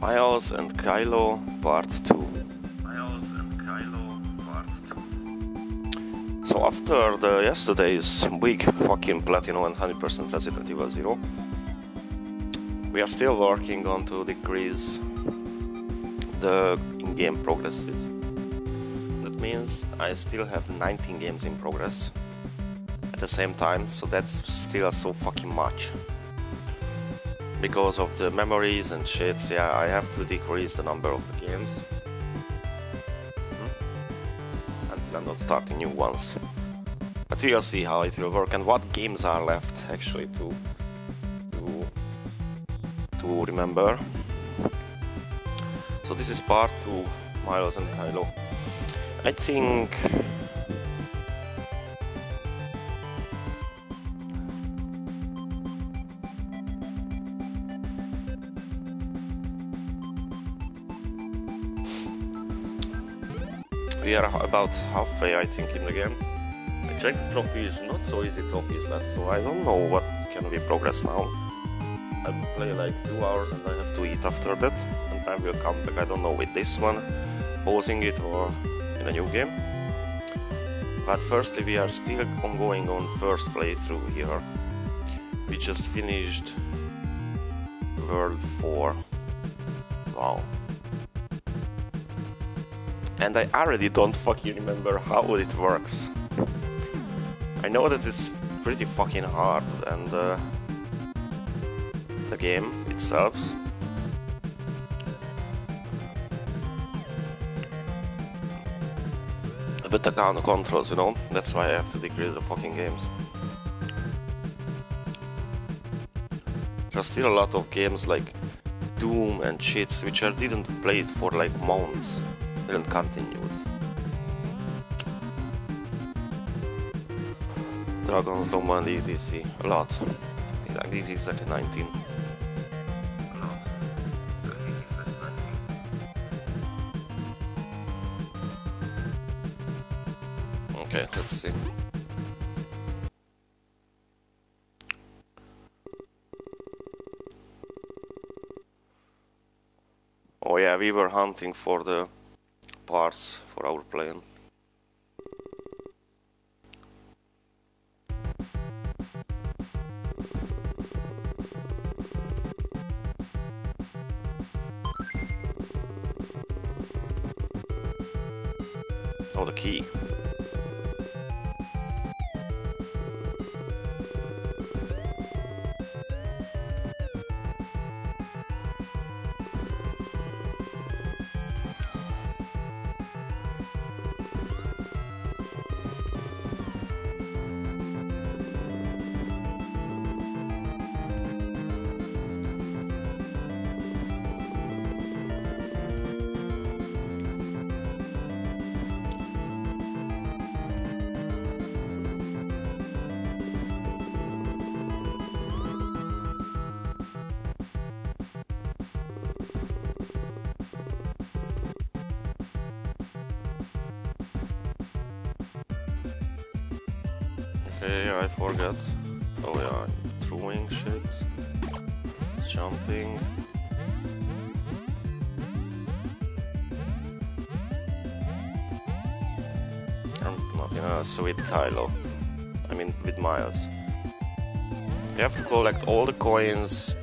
Miles and Kilo Part 2. Miles and Kilo Part 2. So after the yesterday's big fucking platinum and 100% Resident Evil 0, we are still working on to decrease the in-game progresses. That means I still have 19 games in progress at the same time, so that's still so fucking much because of the memories and shit, yeah, I have to decrease the number of the games hmm? until I'm not starting new ones. But we'll see how it will work and what games are left actually to to to remember. So this is part two, Miles and Kilo. I think are about halfway, I think, in the game. I checked the trophy is not so easy trophies left, so I don't know what can we progress now. I will play like two hours and I have to eat after that, and I will come back, I don't know, with this one, pausing it or in a new game. But firstly, we are still ongoing on first playthrough here. We just finished World 4. Wow and I already don't fucking remember how it works. I know that it's pretty fucking hard and uh, the game itself but the kind controls, you know, that's why I have to decrease the fucking games. There's still a lot of games like Doom and shits which I didn't play it for like months and continues. Dragon's Dogma and EDC, a lot. Like at 19. Okay, let's see. Oh yeah, we were hunting for the parts for our plane. Oh, the key. Kilo. I mean, with Miles. You have to collect all the coins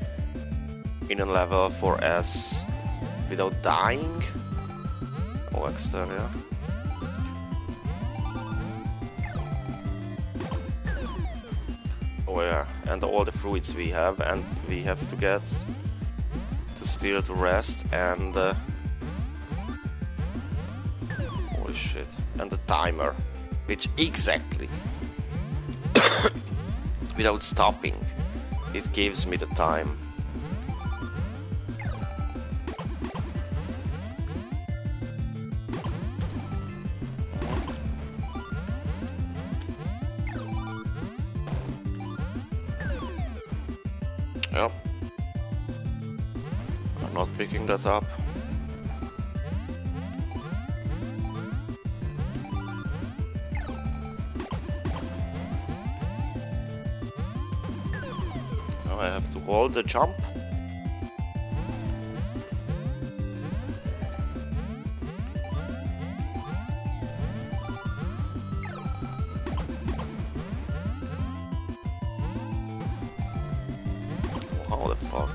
in a level for S without dying. Oh, extra, yeah. and all the fruits we have and we have to get to steal to rest and uh, shit and the timer which exactly without stopping it gives me the time Yep. I'm not picking that up. jump. How the fuck?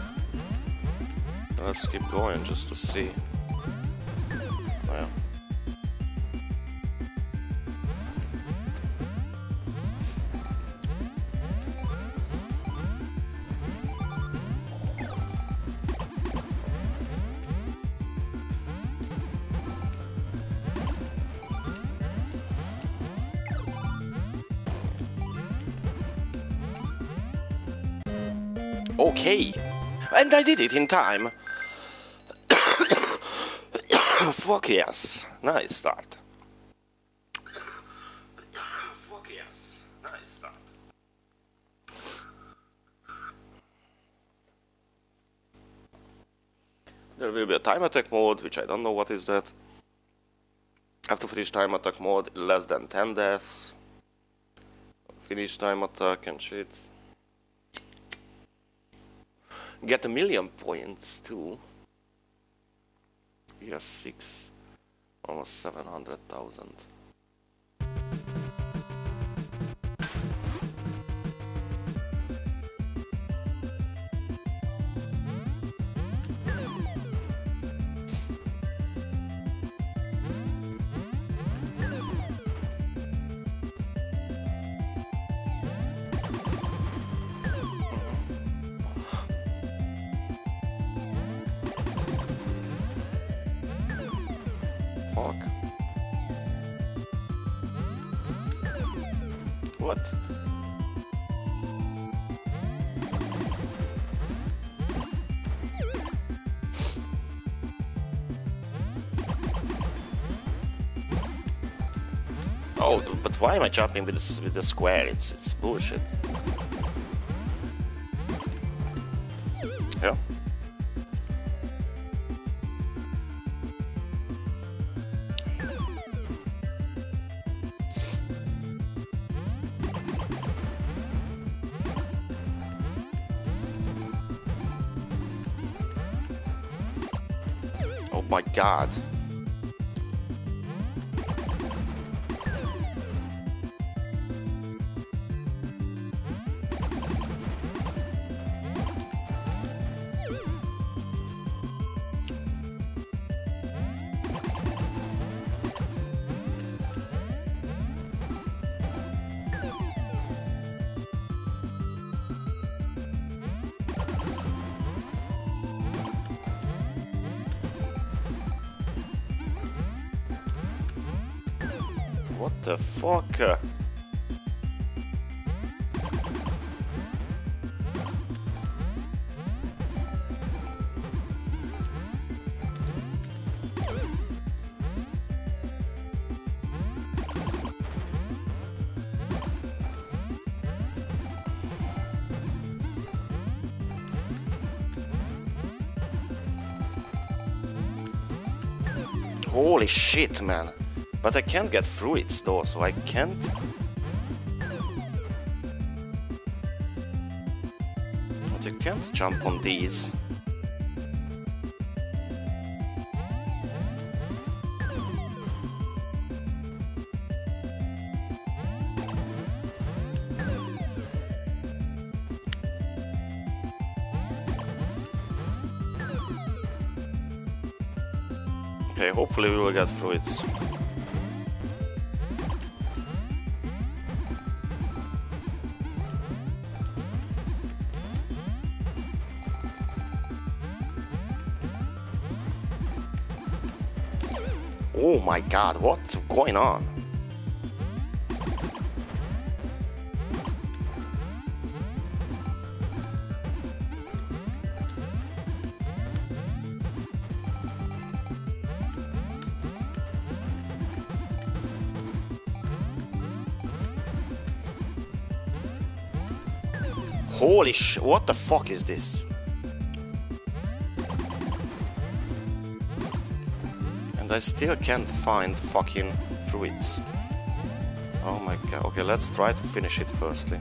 Let's keep going just to see. Okay. And I did it in time. Fuck yes. Nice start. Fuck yes. Nice start. There will be a time attack mode, which I don't know what is that. After finish time attack mode, less than 10 deaths. Finish time attack and shit get a million points too. Yes, six, almost 700,000. Why am I jumping with this, with the square? It's it's bullshit. Yeah. Oh my god. Shit, man. But I can't get through it though, so I can't... But you can't jump on these. Hopefully we will get through it. Oh my god, what's going on? Sh- what the fuck is this? And I still can't find fucking fruits. Oh my god. Okay, let's try to finish it firstly.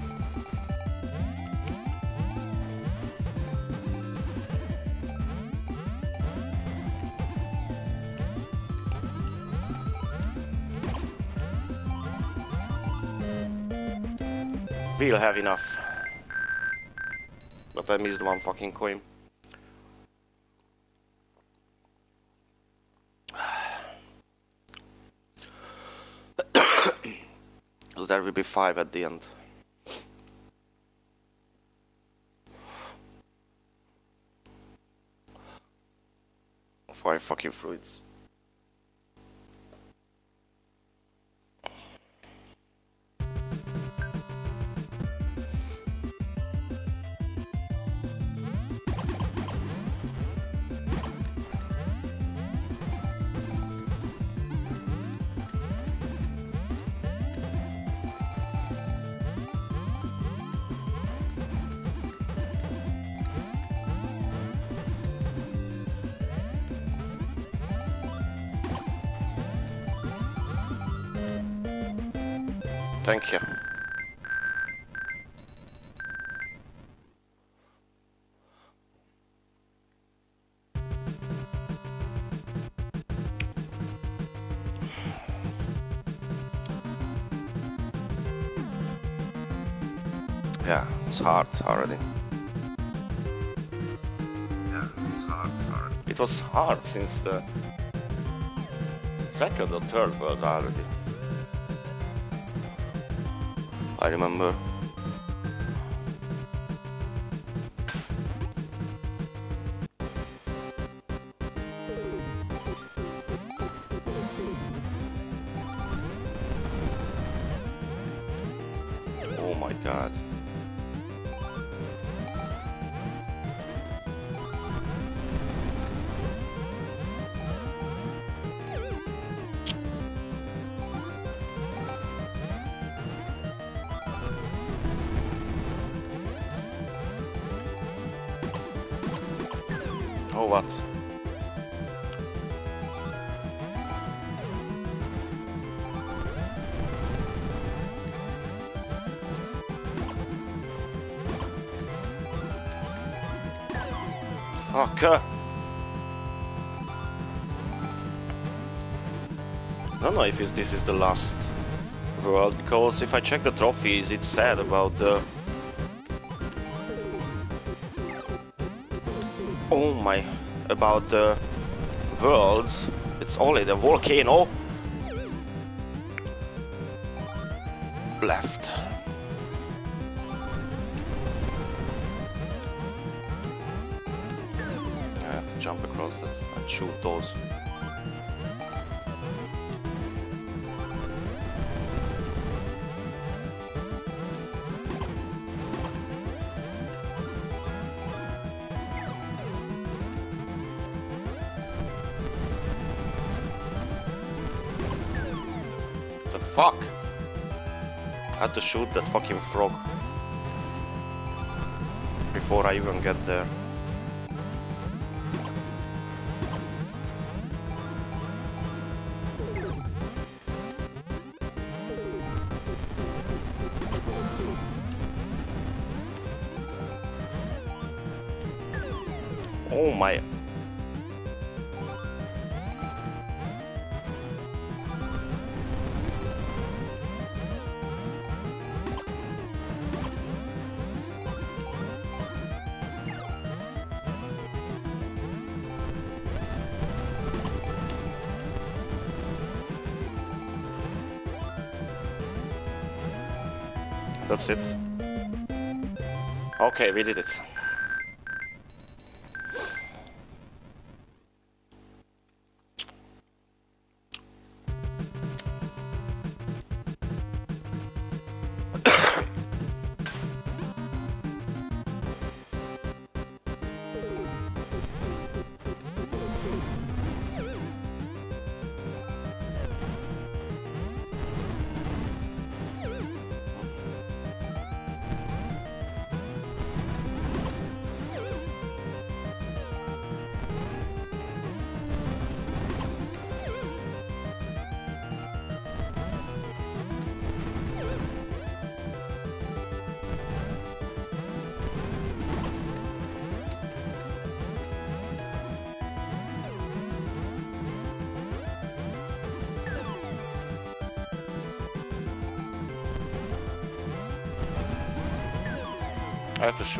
We'll have enough. I missed one fucking coin. so there will be five at the end. Thank you. Yeah, it's hard already. Yeah, it's hard already. It was hard since the second or third world already. Remember. Don't know if this is the last world, because if I check the trophies, it's sad about the... Oh my... about the worlds, it's only the volcano left. I have to jump across it and shoot those. To shoot that fucking frog before I even get there. That's it. Okay, we did it.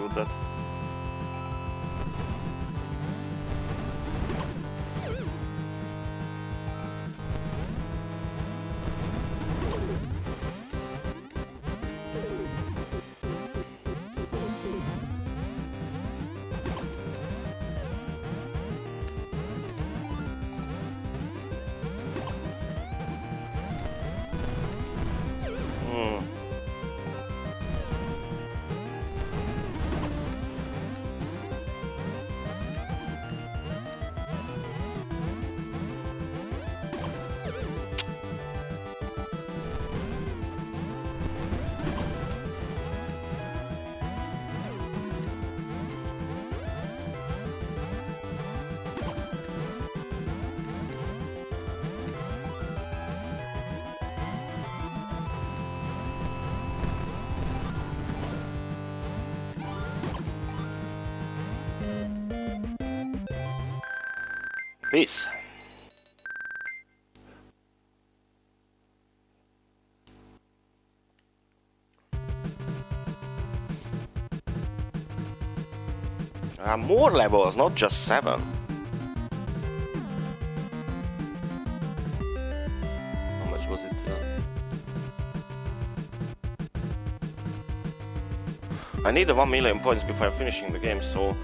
I Uh, more levels, not just seven. How much was it? Uh? I need the 1 million points before finishing the game, so...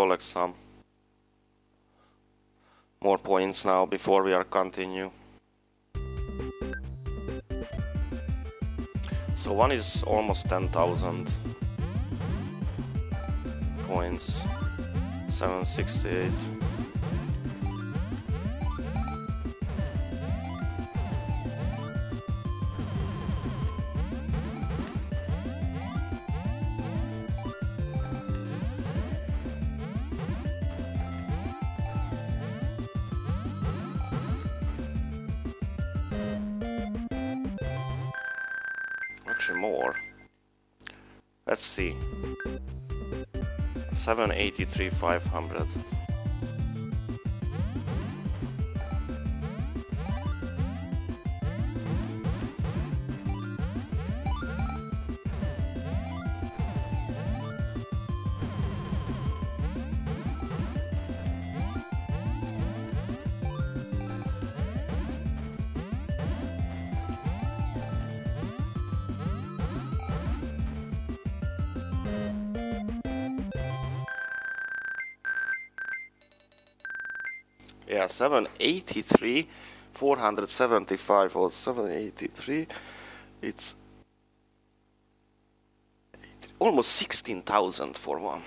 collect some more points now before we are continue. So one is almost 10,000 points, 768. 783 500. 783, 475 or 783. It's almost 16,000 for one.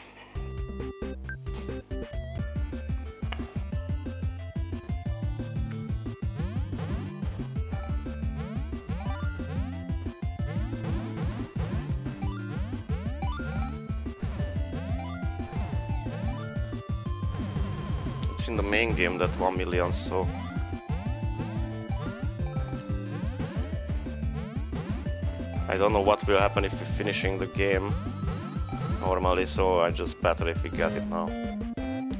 Game that 1 million, so... I don't know what will happen if we're finishing the game normally, so I just better if we get it now.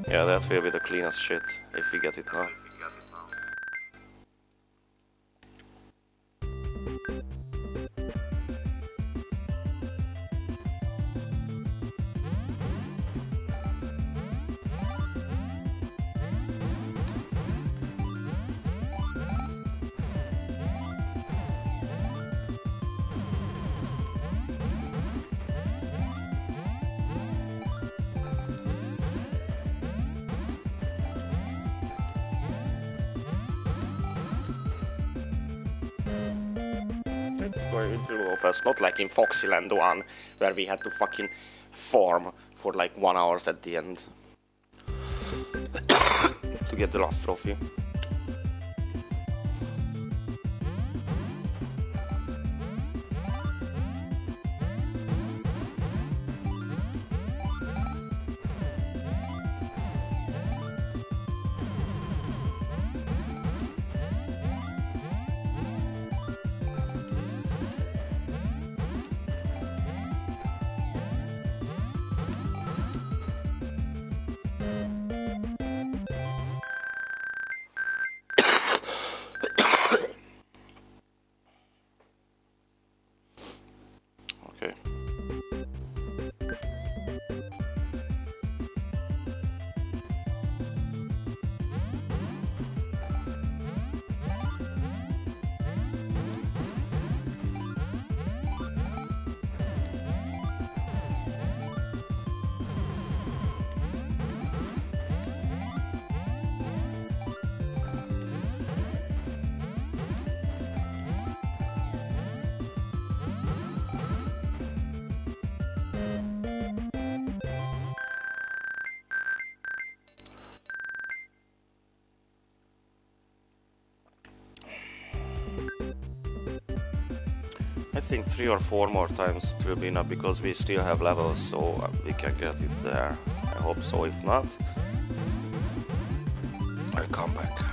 Yeah, that will be the cleanest shit if we get it now. Not like in Foxyland 1, where we had to fucking farm for like one hours at the end to get the last trophy. Three or four more times it will be because we still have levels so uh, we can get it there. I hope so, if not, I'll come back.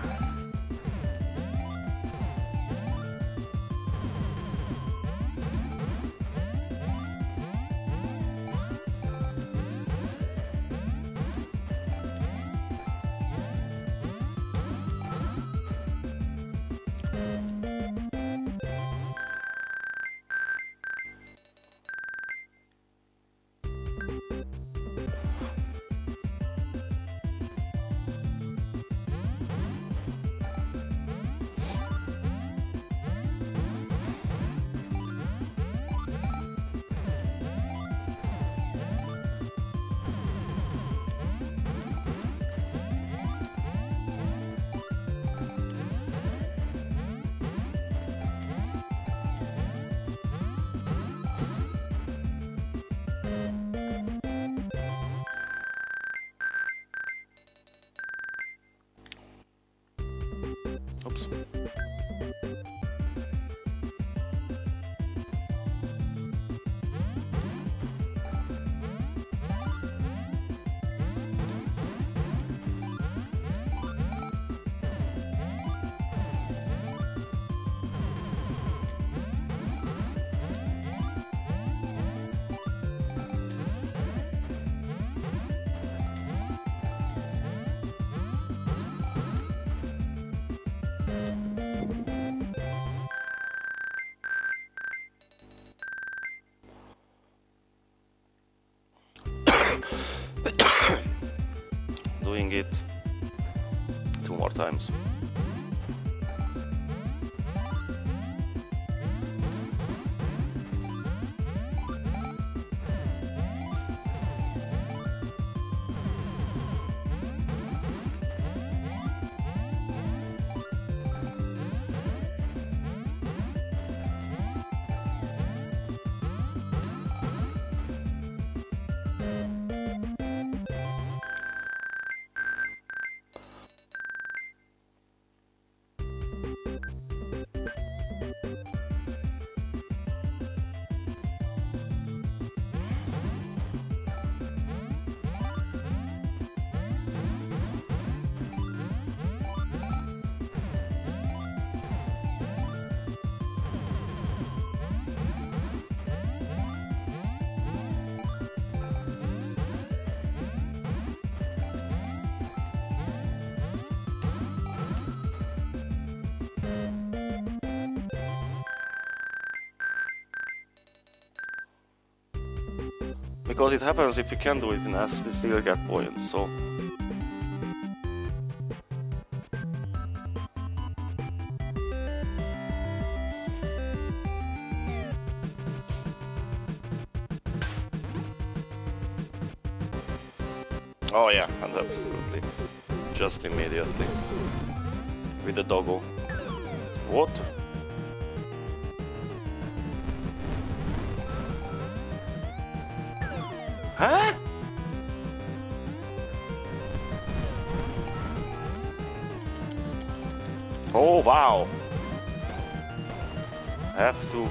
It two more times. Because it happens if you can do it in S, we still get points, so... Oh yeah, and absolutely. Just immediately. With the doggo. What? Oh wow. Have to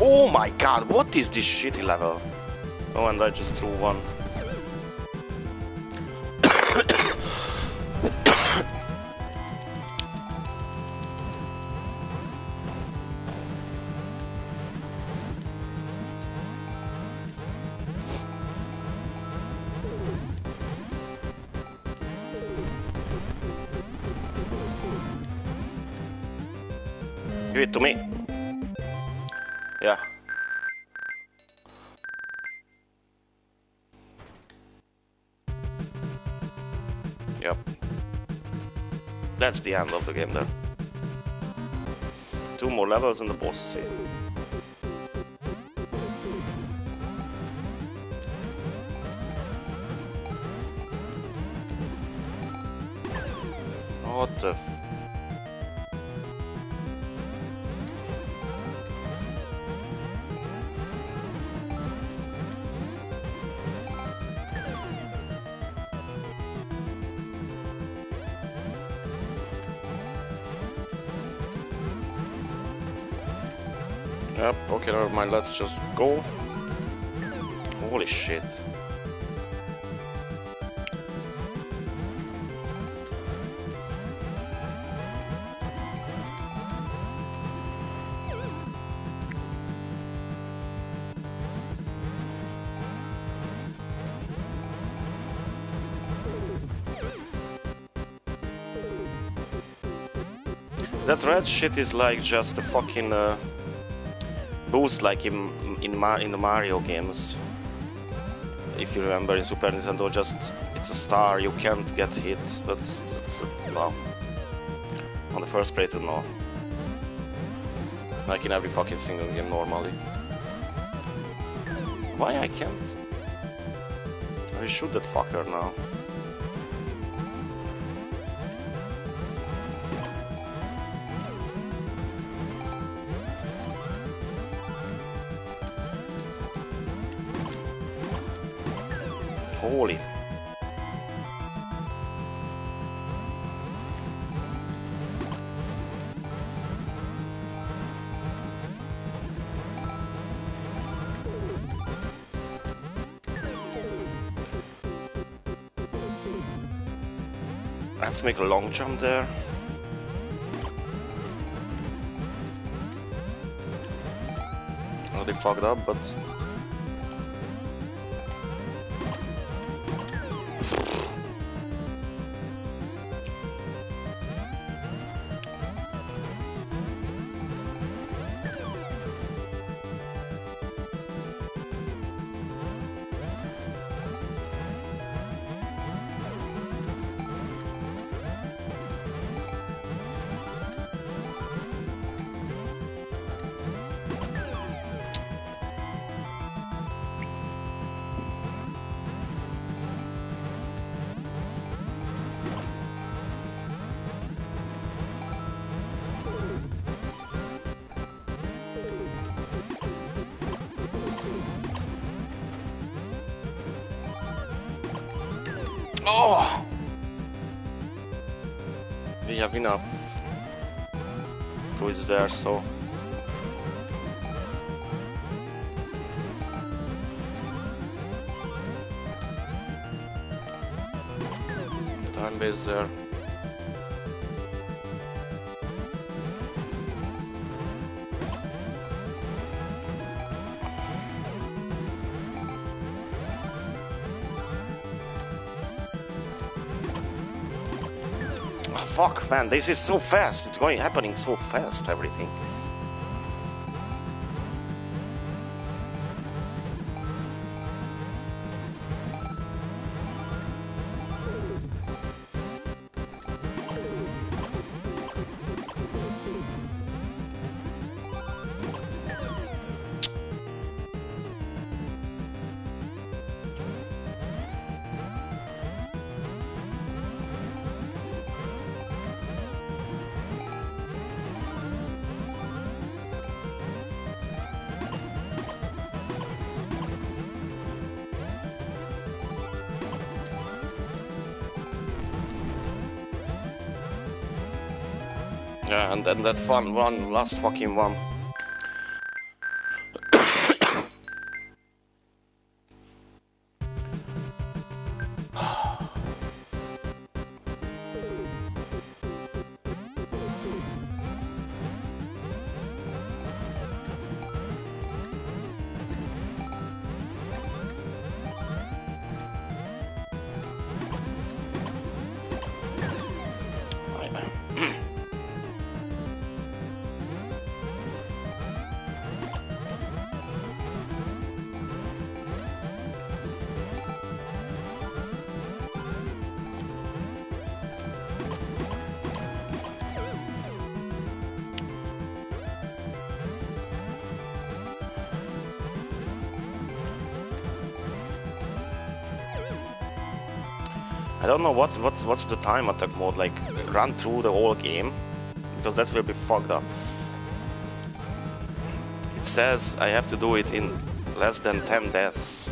Oh my god, what is this shitty level? Oh, and I just threw one. The end of the game then. Two more levels and the boss. Never let's just go. Holy shit. That red shit is like just a fucking uh, boost like in in, in the Mario games. If you remember in Super Nintendo, just it's a star, you can't get hit, but it's, no. On the first playthrough, no. Like in every fucking single game normally. Why I can't? I shoot that fucker now. Holy. Let's make a long jump there. Oh, they fucked up, but there, so... Time base there. Man, this is so fast. It's going happening so fast, everything. And then that fun one, last fucking one. Don't know what what's what's the time attack mode like run through the whole game because that will be fucked up. It says I have to do it in less than 10 deaths.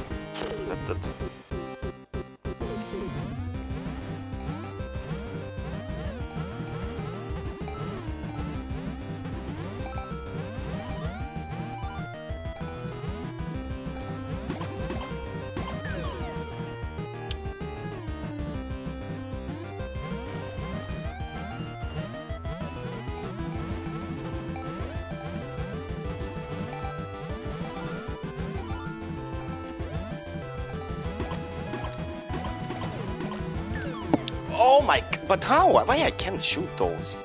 But how? Why I can't shoot those?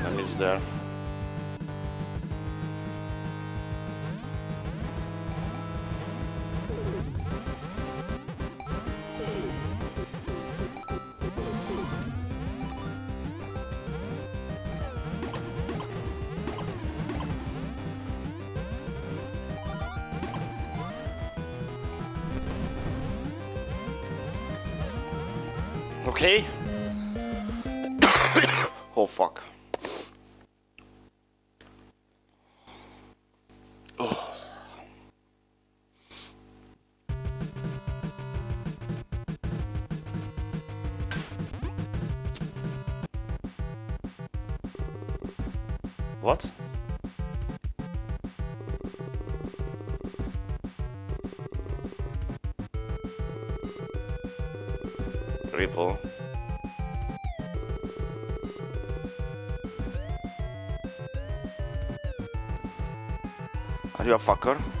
Enemies there. What? Ripple. Are you a fucker?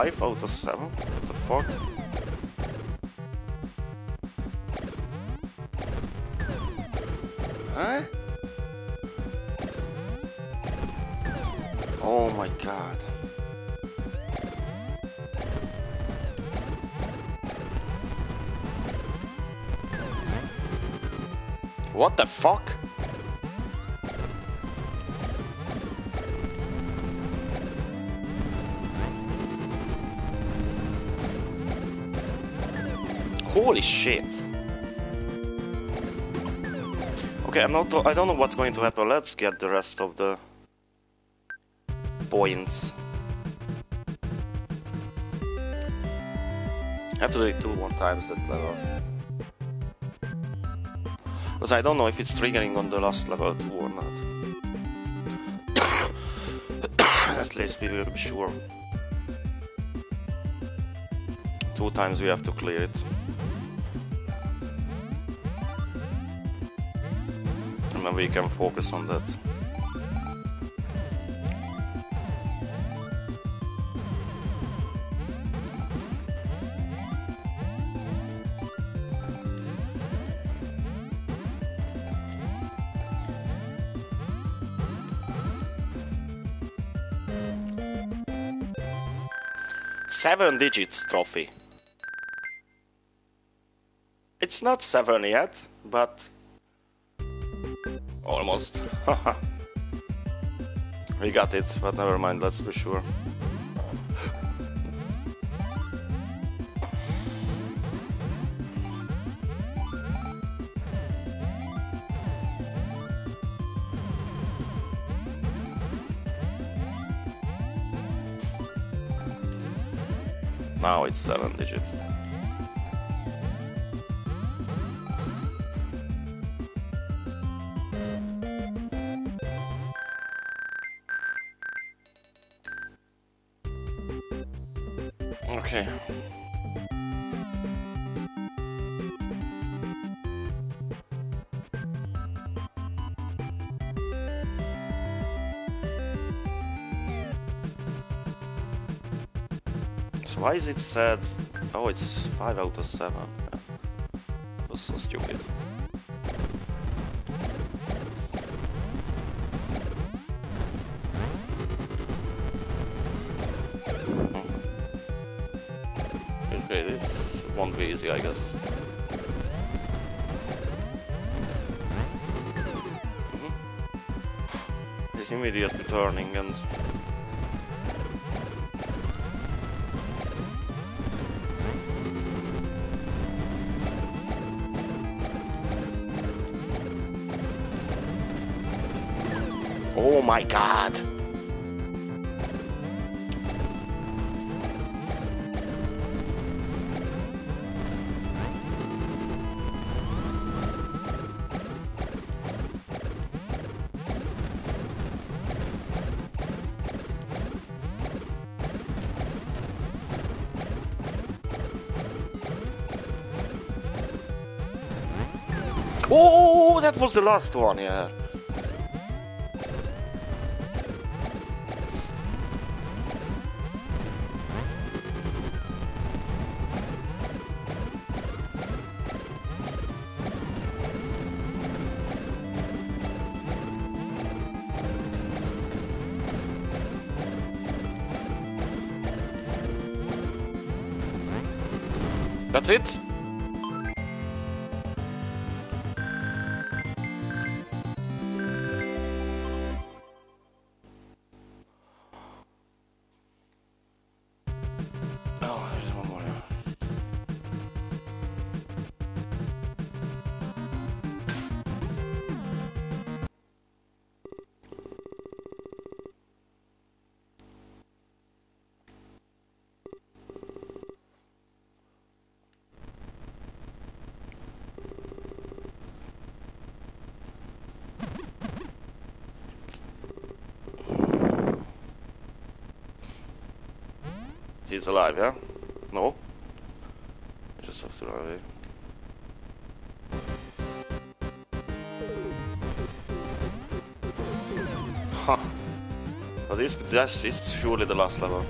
5 out of 7? What the fuck? Huh? Oh my god. What the fuck? Holy shit. Okay, I'm not. I don't know what's going to happen. Let's get the rest of the points. I have to do it two more times that level. Because I don't know if it's triggering on the last level too or not. At least we will be sure. Two times we have to clear it. We can focus on that. Seven digits trophy. It's not seven yet, but almost. we got it, but never mind, let's be sure. Now it's seven digits. Why is it said? Oh, it's five out of seven. Yeah. That was so stupid. Okay, this won't be easy, I guess. Mhm. He's immediately turning and... my god. Oh, that was the last one, yeah. That's it? He's alive, yeah? No? I just have to run away. Huh. Well, this, this is surely the last level.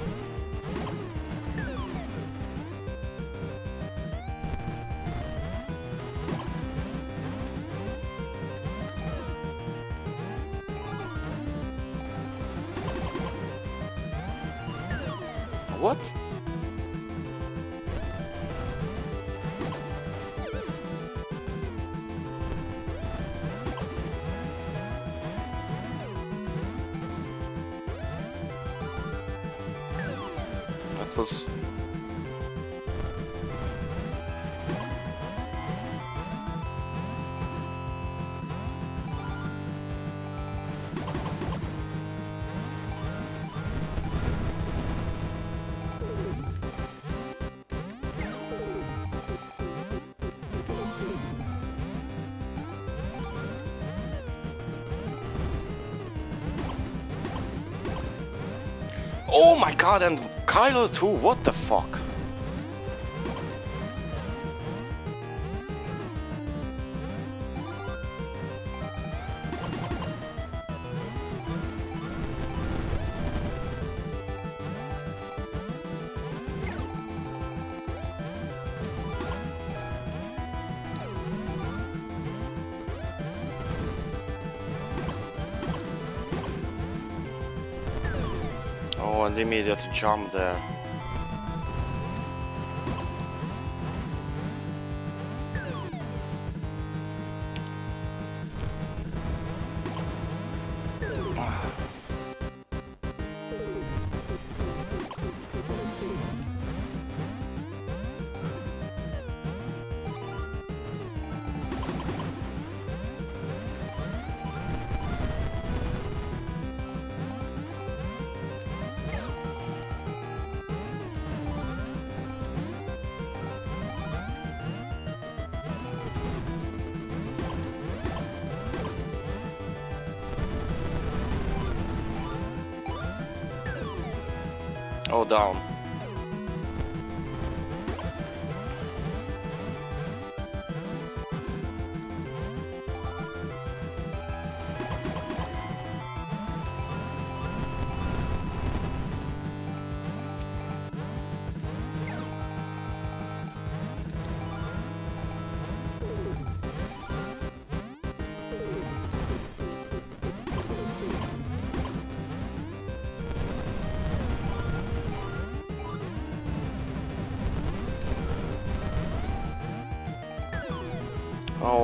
And Kilo too, what the fuck? Immediate jump there.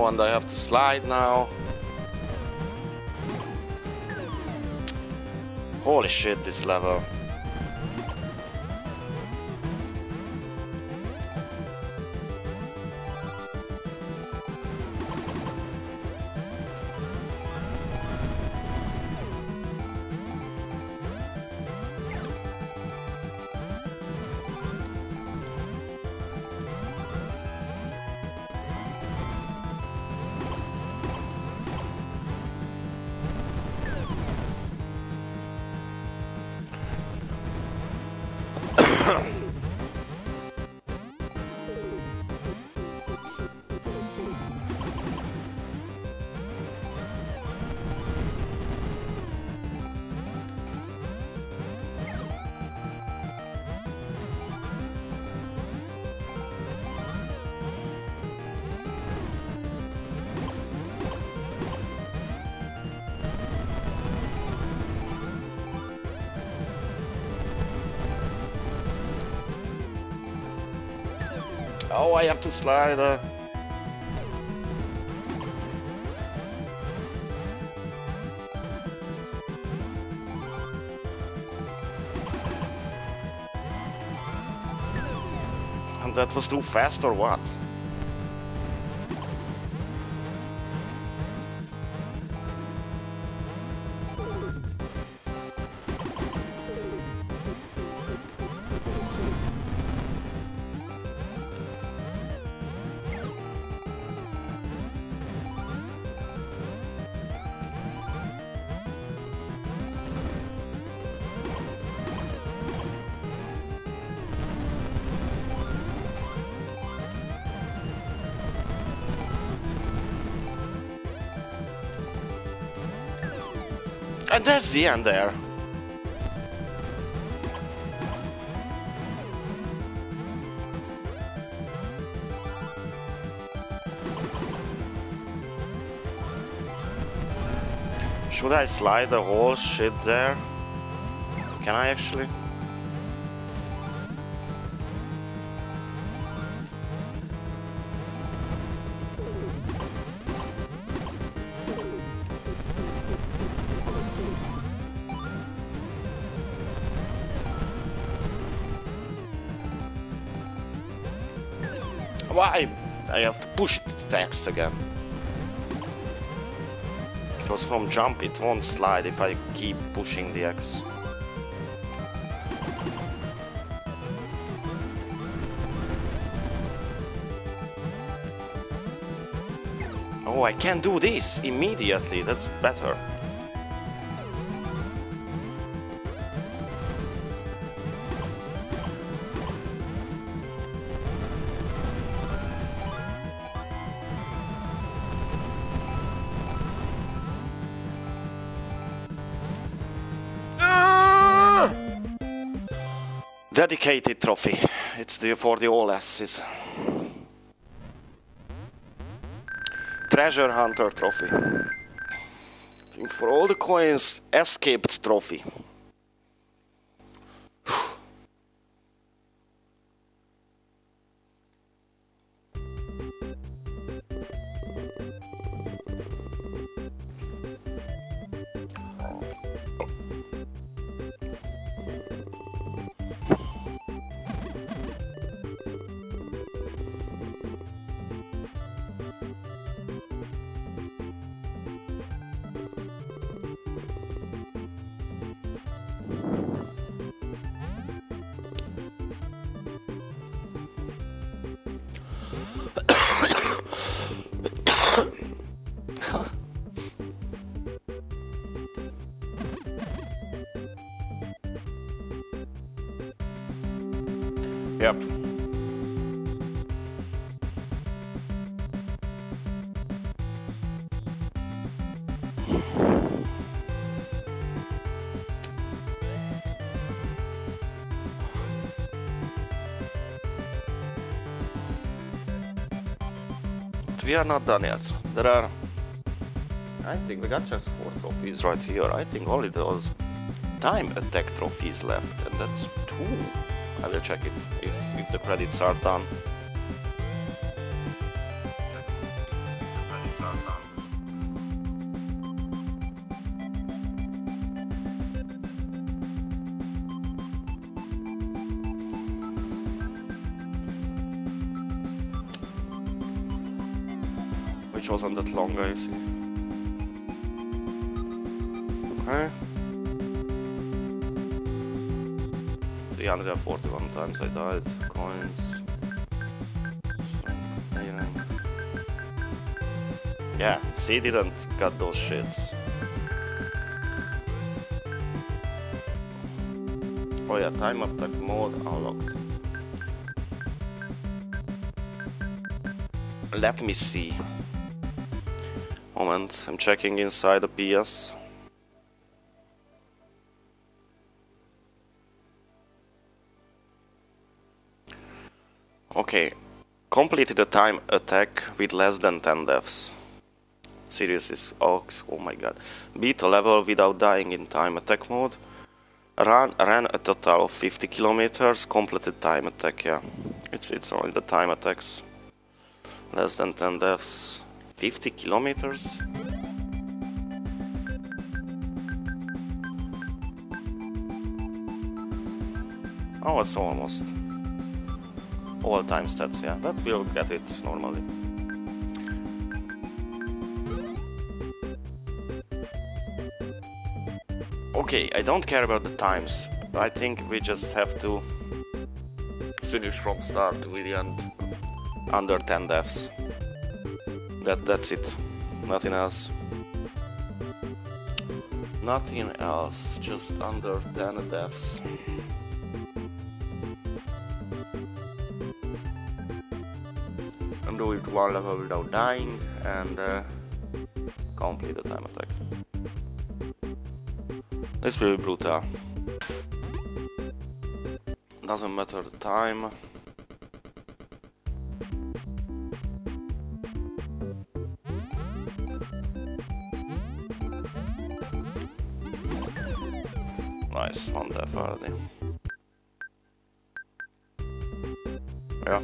And I have to slide now. Holy shit, this level. I have to slide. Uh... And that was too fast or what? That's the end there. Should I slide the whole shit there? Can I actually? Why? I have to push the text again. Because from jump it won't slide if I keep pushing the X. Oh, I can do this immediately, that's better. Dedicated trophy. It's the for the all asses. Treasure Hunter trophy. For all the coins, escaped trophy. We are not done yet. There are, I think we got just four trophies right here. I think only those time attack trophies left, and that's two. I will check it if, if the credits are done. Which wasn't that long, I see. Okay. 341 times I died. Coins. Yeah, see, didn't cut those shits. Oh yeah, time attack mode unlocked. Let me see. I'm checking inside the PS. Okay, completed a time attack with less than 10 deaths. Sirius is Ox, oh my god. Beat a level without dying in time attack mode. Run, ran a total of 50 kilometers, completed time attack, yeah. It's, it's only the time attacks. Less than 10 deaths. 50 kilometers? Oh, it's almost all time stats, yeah. That will get it normally. Okay, I don't care about the times. I think we just have to finish from start with the end under 10 deaths. That that's it. Nothing else. Nothing else. Just under 10 deaths. And do it one level without dying and uh, complete the time attack. It's pretty brutal. Doesn't matter the time. Ja.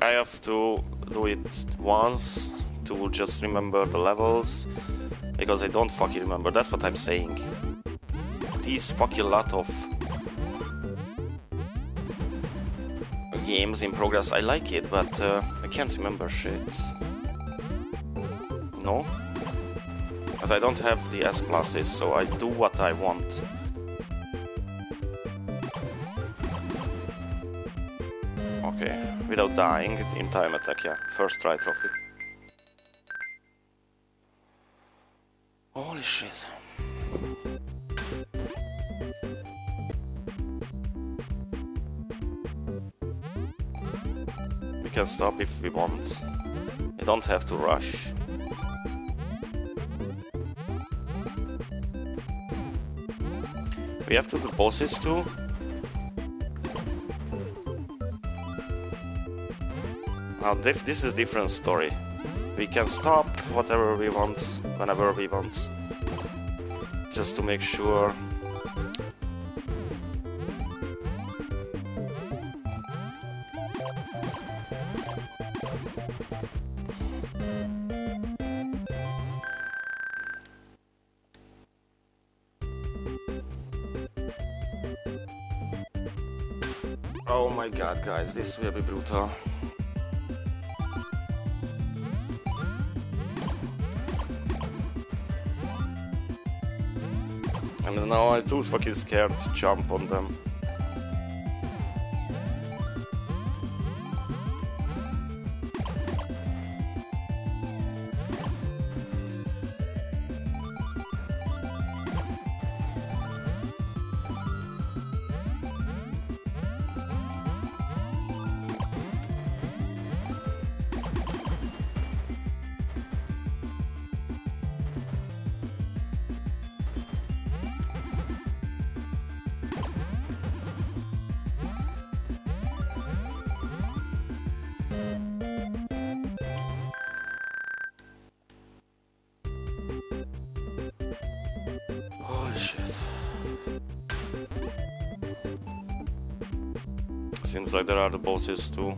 I have to do it once to just remember the levels because I don't fucking remember. That's what I'm saying. These fucking lot of games in progress, I like it, but uh, I can't remember shit. No? But I don't have the S classes, so I do what I want. Okay, without dying in time attack, yeah. First try trophy. Can stop if we want. We don't have to rush. We have to do bosses too. Now this, this is a different story. We can stop whatever we want, whenever we want. Just to make sure guys, this will be brutal. And now I'm too fucking scared to jump on them. Are the bosses too.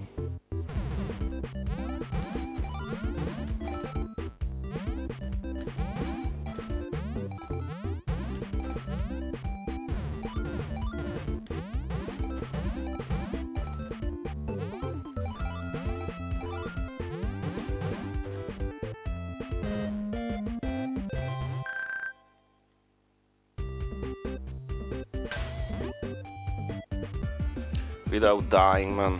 Without dying, man.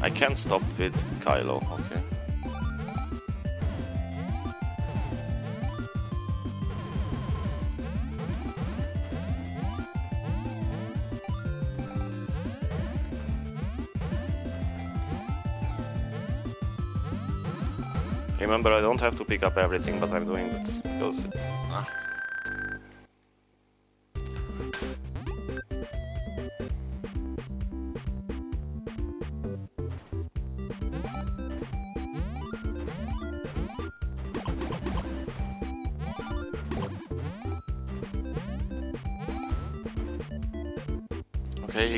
I can't stop with Kilo, okay. Remember, I don't have to pick up everything, but I'm doing it because it's...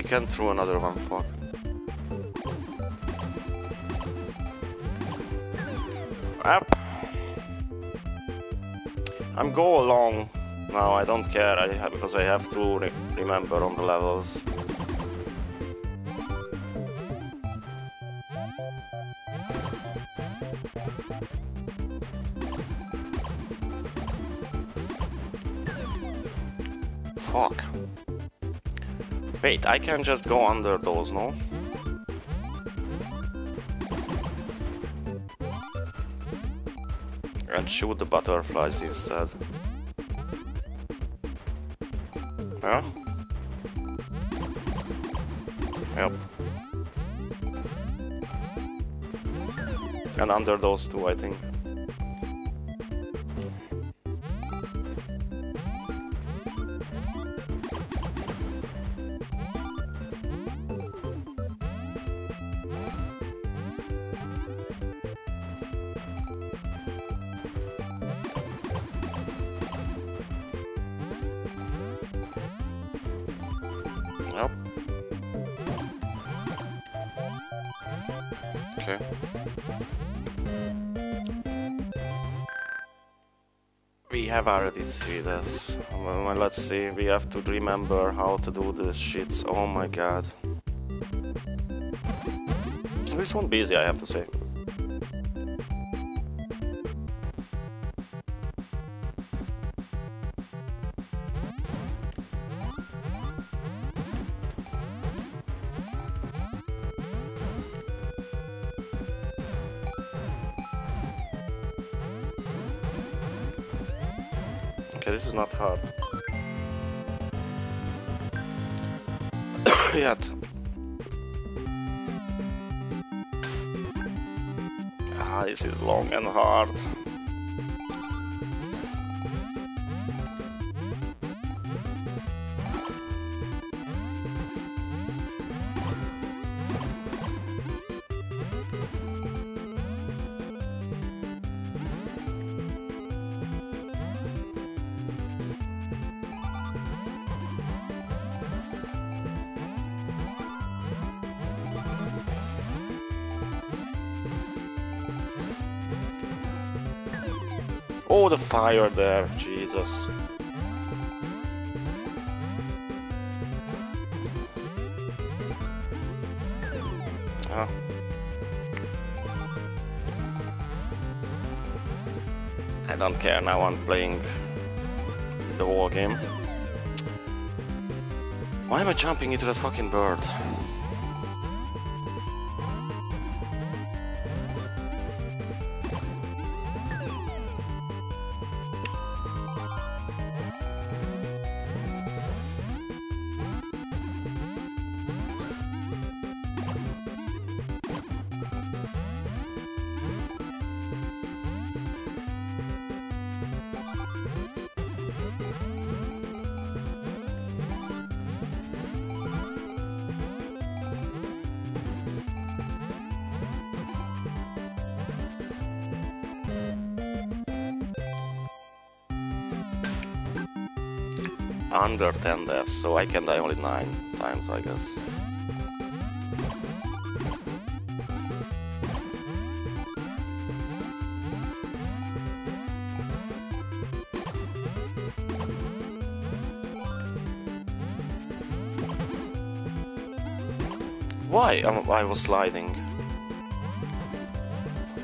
can throw another one, fuck. Up. I'm go along now, I don't care, I because I have to re remember on the levels. I can just go under those, no? And shoot the butterflies instead. Yeah? Yep. And under those two, I think. Have already seen this. Um, um, well, let's see. We have to remember how to do this shit. Oh my god. This won't be easy, I have to say. Oh, the fire there, Jesus. Ah. I don't care now, I'm playing the war game. Why am I jumping into that fucking bird? Under 10 deaths, so I can die only 9 times, I guess. Why? Um, I was sliding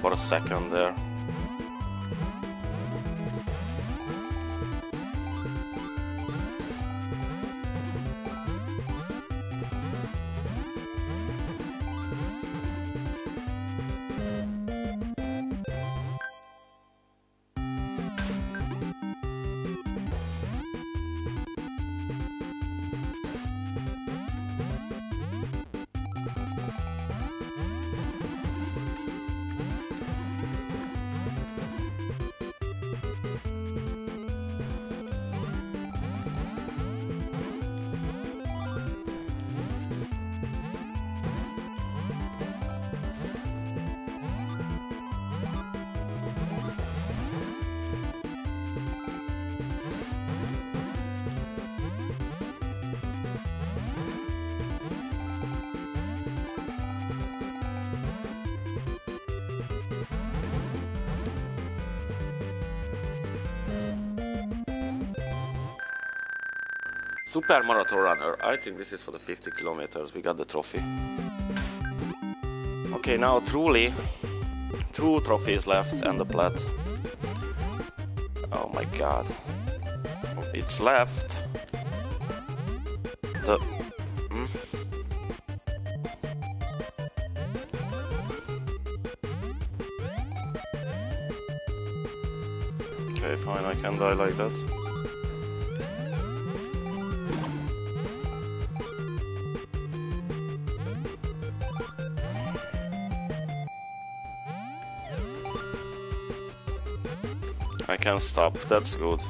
for a second there. Super Marathon Runner. I think this is for the 50 kilometers. We got the trophy. Okay, now truly, two trophies left and the plat. Oh my god. It's left. The... Hmm? Okay, fine, I can die like that. Can stop, that's good.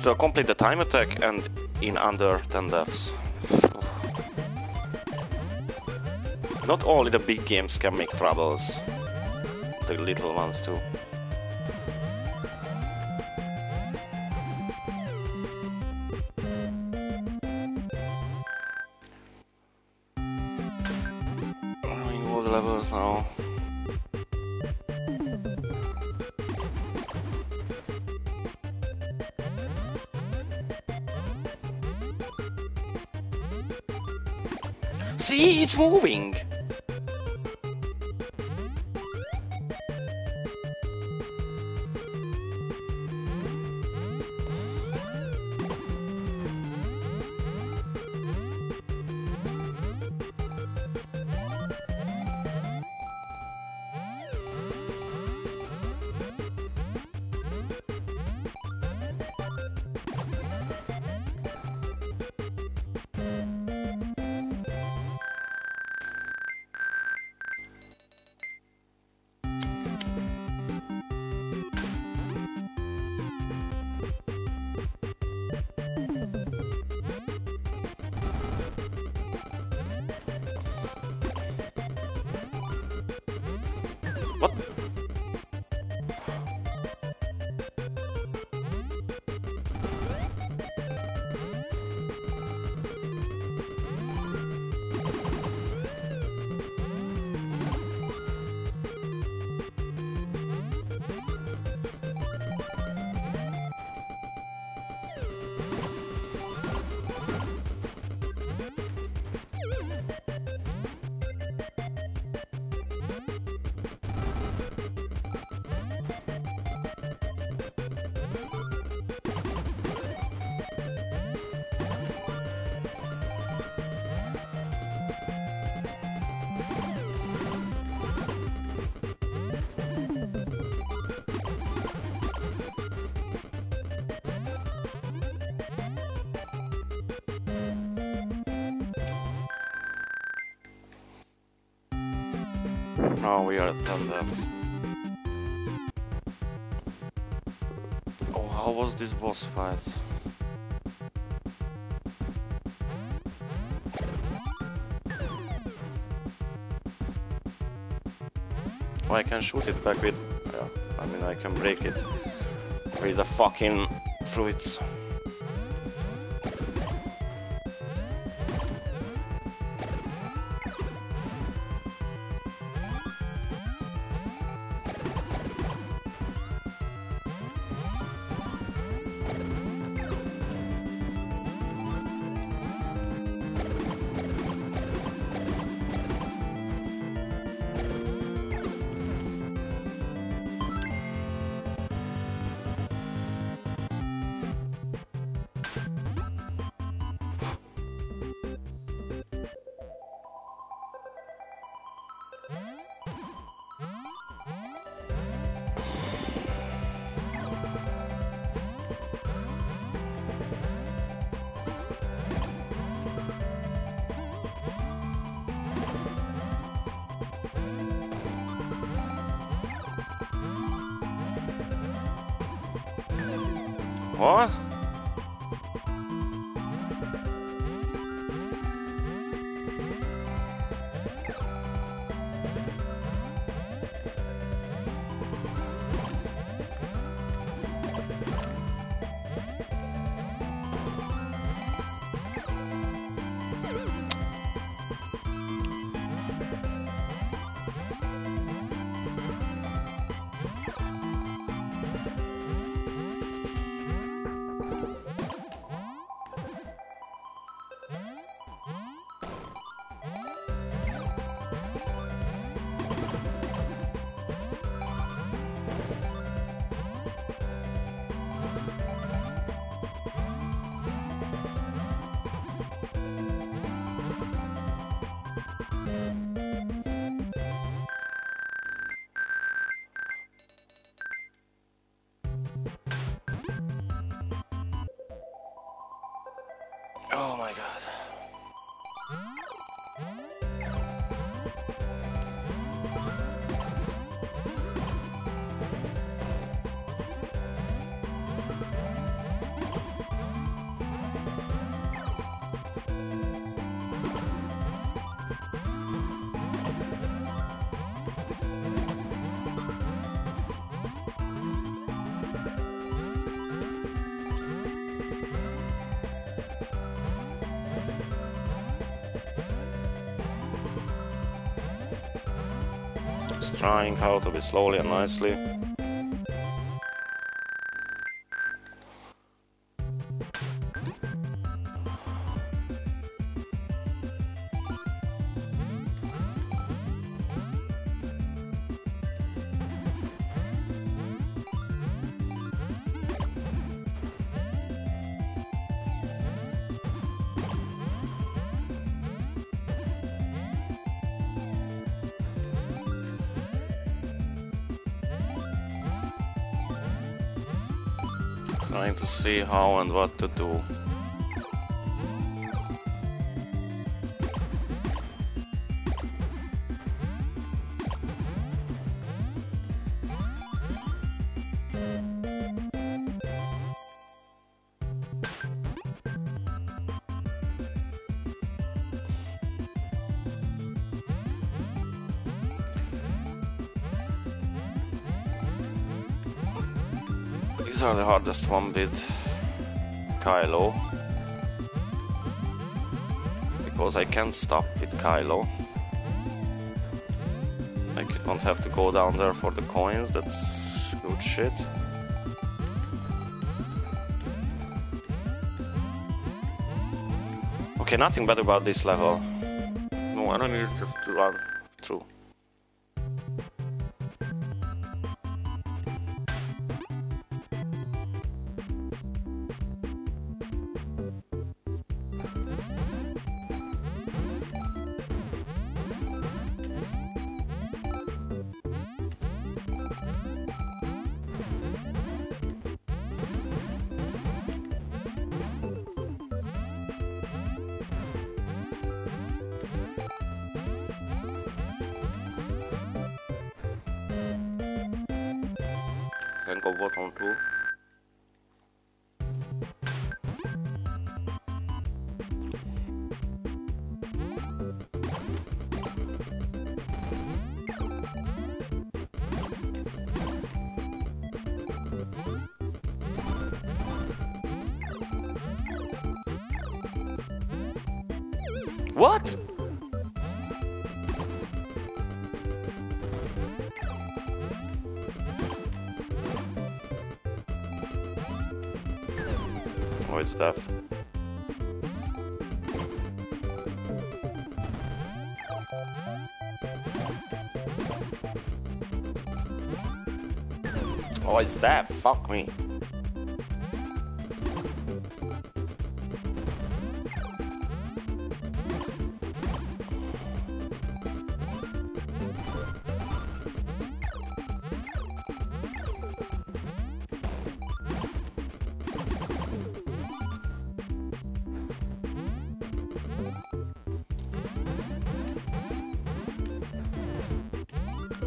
So complete the time attack and in under 10 deaths. Not only the big games can make troubles, the little ones too. Moving! Now we are at 10 left. Oh, how was this boss fight? Oh, I can shoot it back with... Yeah, I mean, I can break it with the fucking fruits. Trying how to be slowly and nicely. See how and what to do. These are the hardest one with Kilo. Because I can't stop with Kilo. I don't have to go down there for the coins, that's good shit. Okay, nothing bad about this level. No enemies, just to run Can go bottom too. What? That. Fuck me.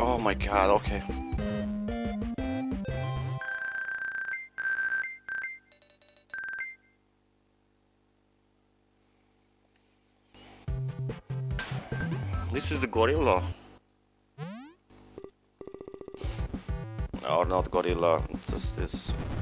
Oh my god, gorilla, just this. Oh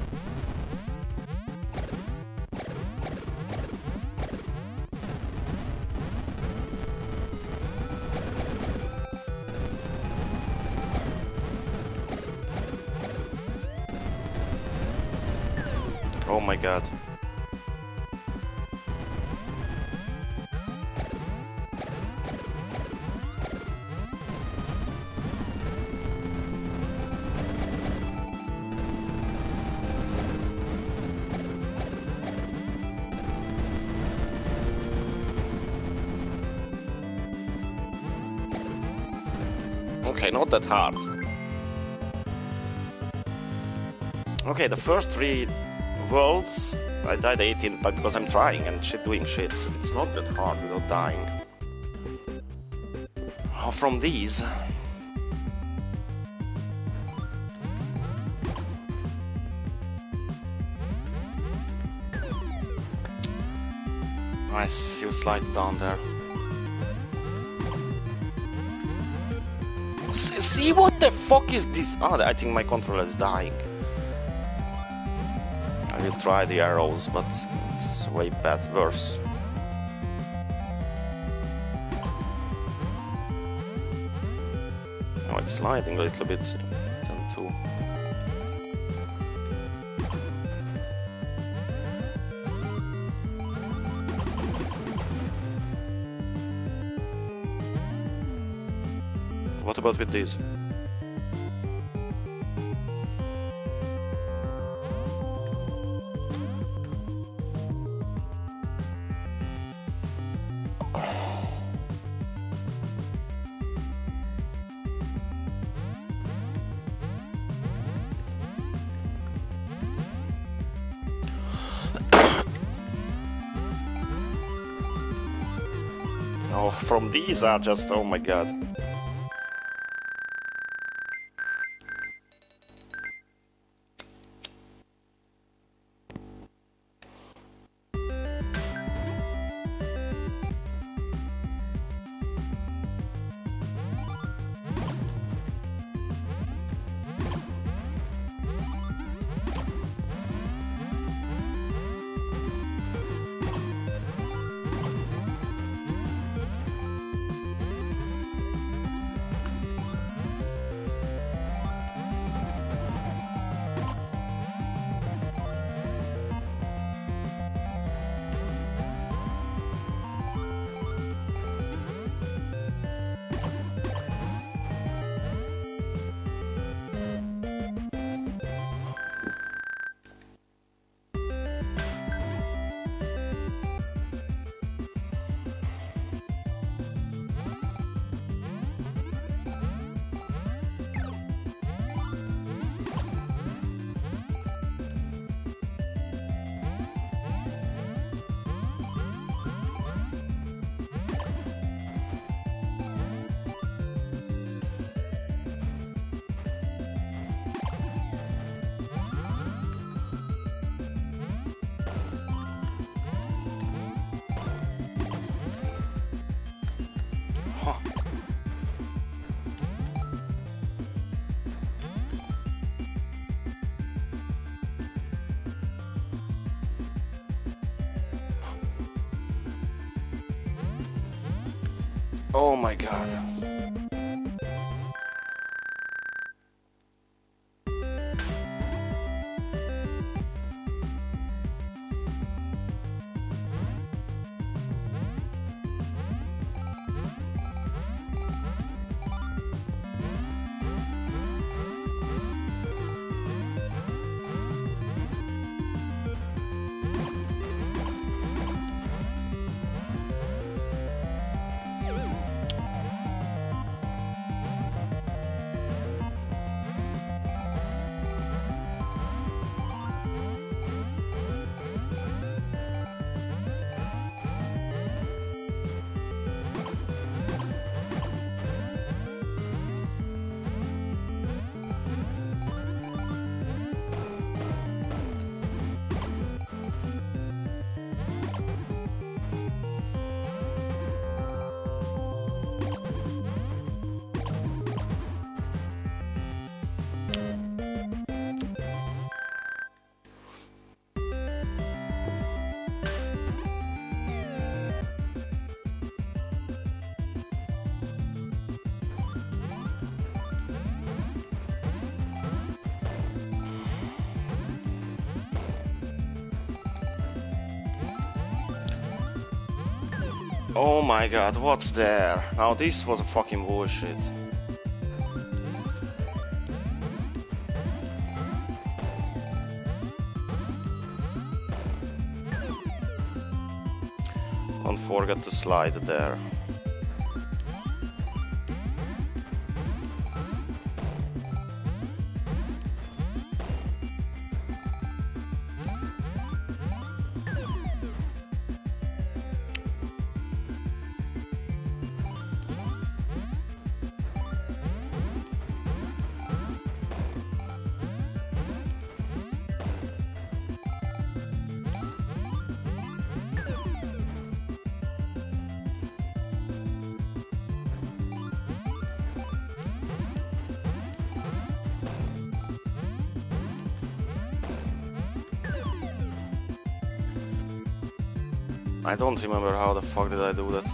that hard. Okay, the first three worlds. I died 18, but because I'm trying and shit doing shit. It's not that hard without dying. Oh, from these. Nice, you slide down there. What the fuck is this? Oh, I think my controller is dying. I will try the arrows, but it's way bad, worse. Oh, it's sliding a little bit. Too. What about with these? These are just, oh my god. My god, what's there? Now this was a fucking bullshit. Don't forget to slide there. Don't remember how the fuck did I do that.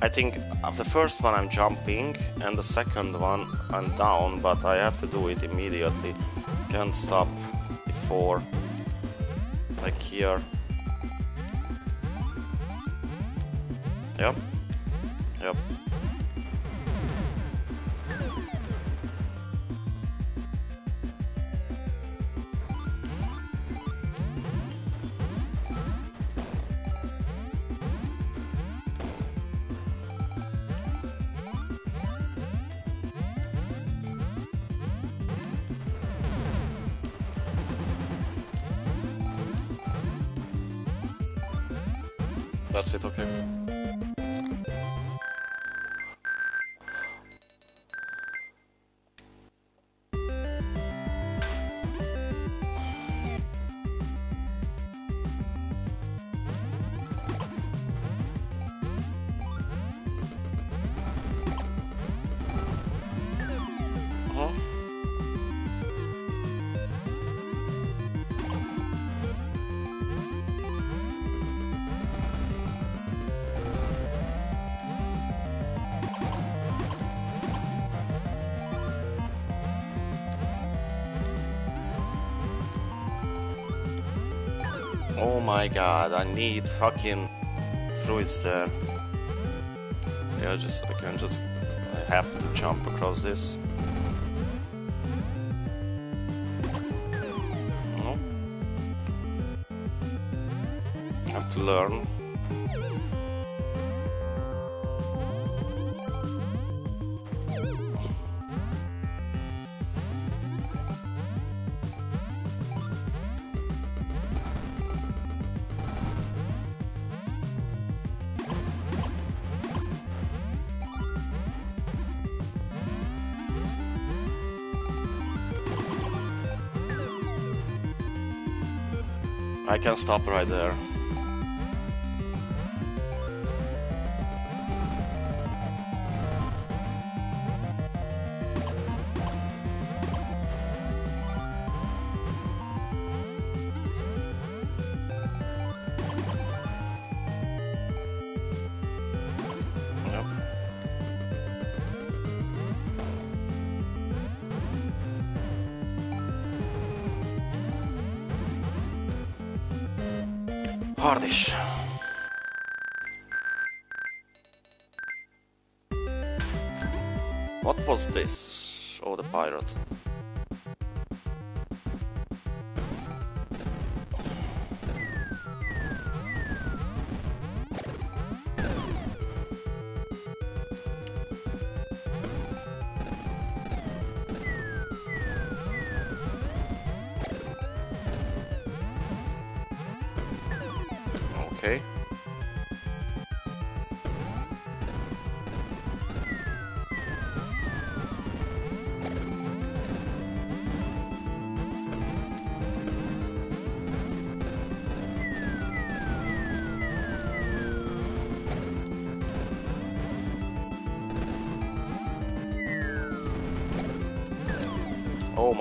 I think of the first one I'm jumping and the second one I'm down, but I have to do it immediately. Can't stop before. Like here. God, I need fucking fruits there. Yeah, just I can just I have to jump across this. No. Have to learn. Can stop right there.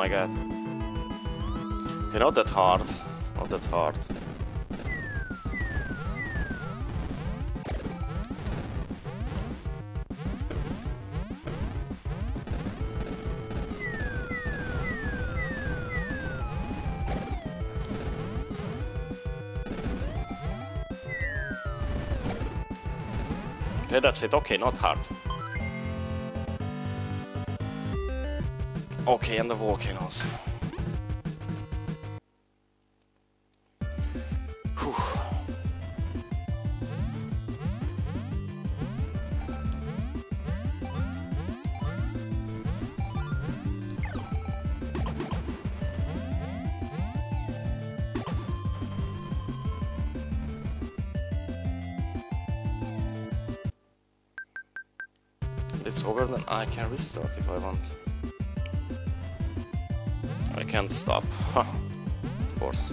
My god. Okay, not that hard. Not that hard. Okay, that's it. Okay, not hard. Okay, and the volcanoes. Whew. It's over, then I can restart if I want can't stop. of course.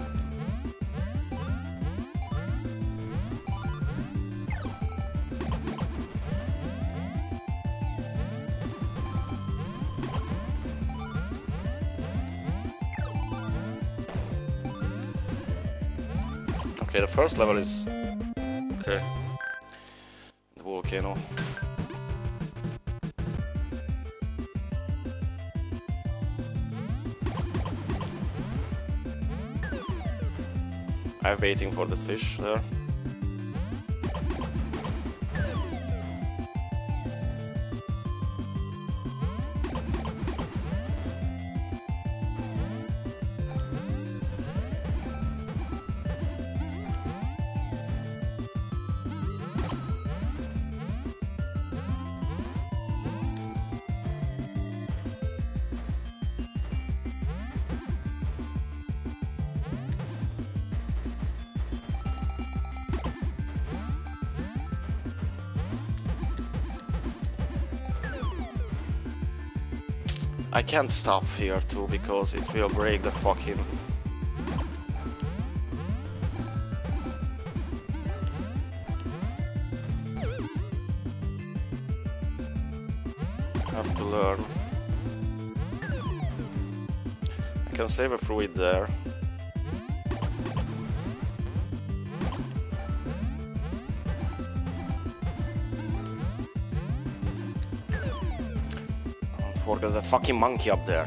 Okay, the first level is waiting for that fish there. I can't stop here too because it will break the fucking have to learn. I can save a fluid there. Fucking monkey up there.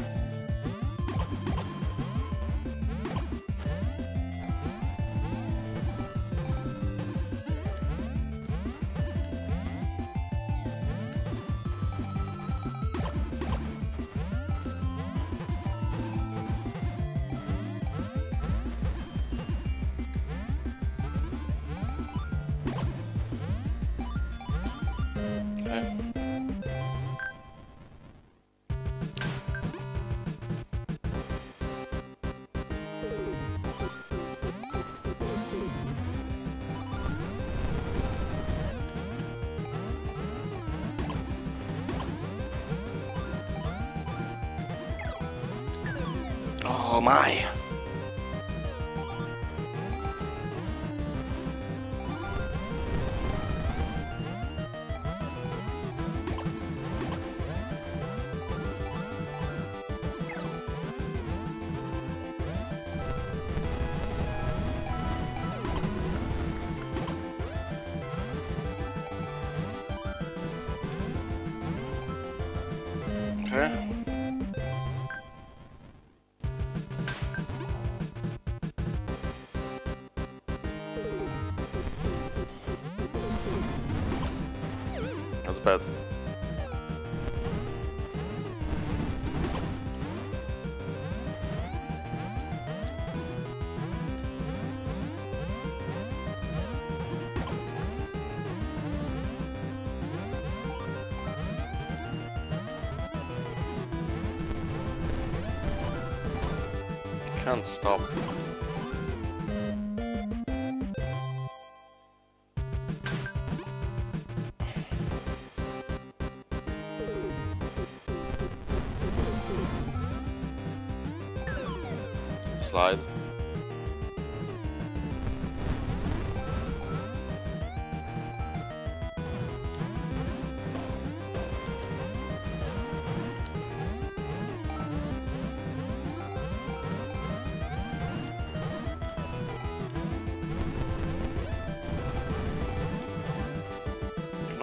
Stop.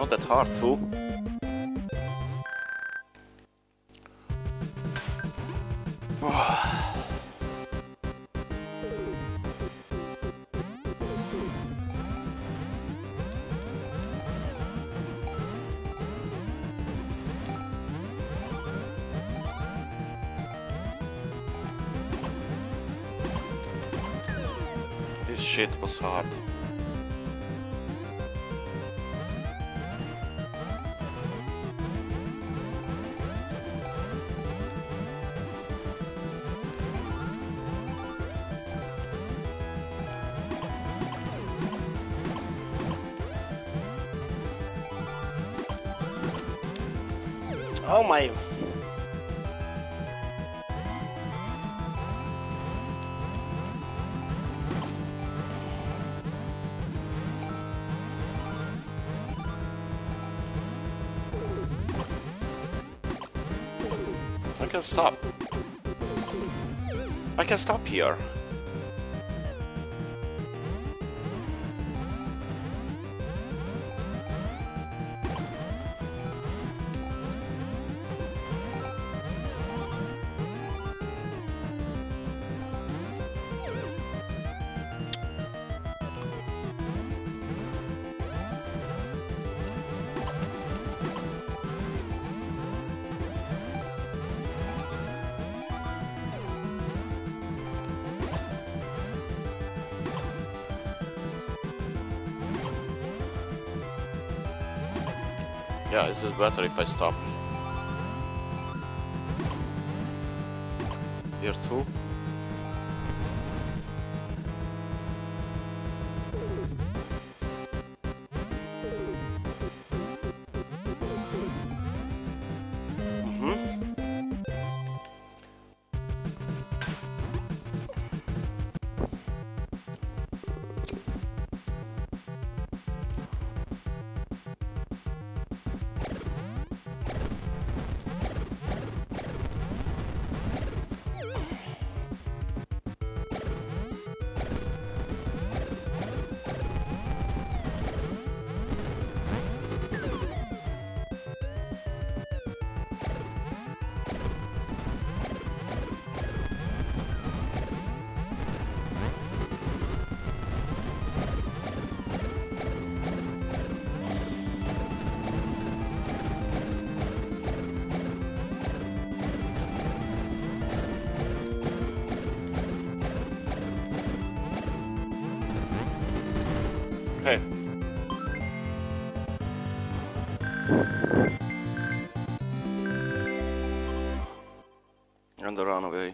Not that hard too. This shit was hard. Can stop. I can stop here. Is it better if I stop here too? And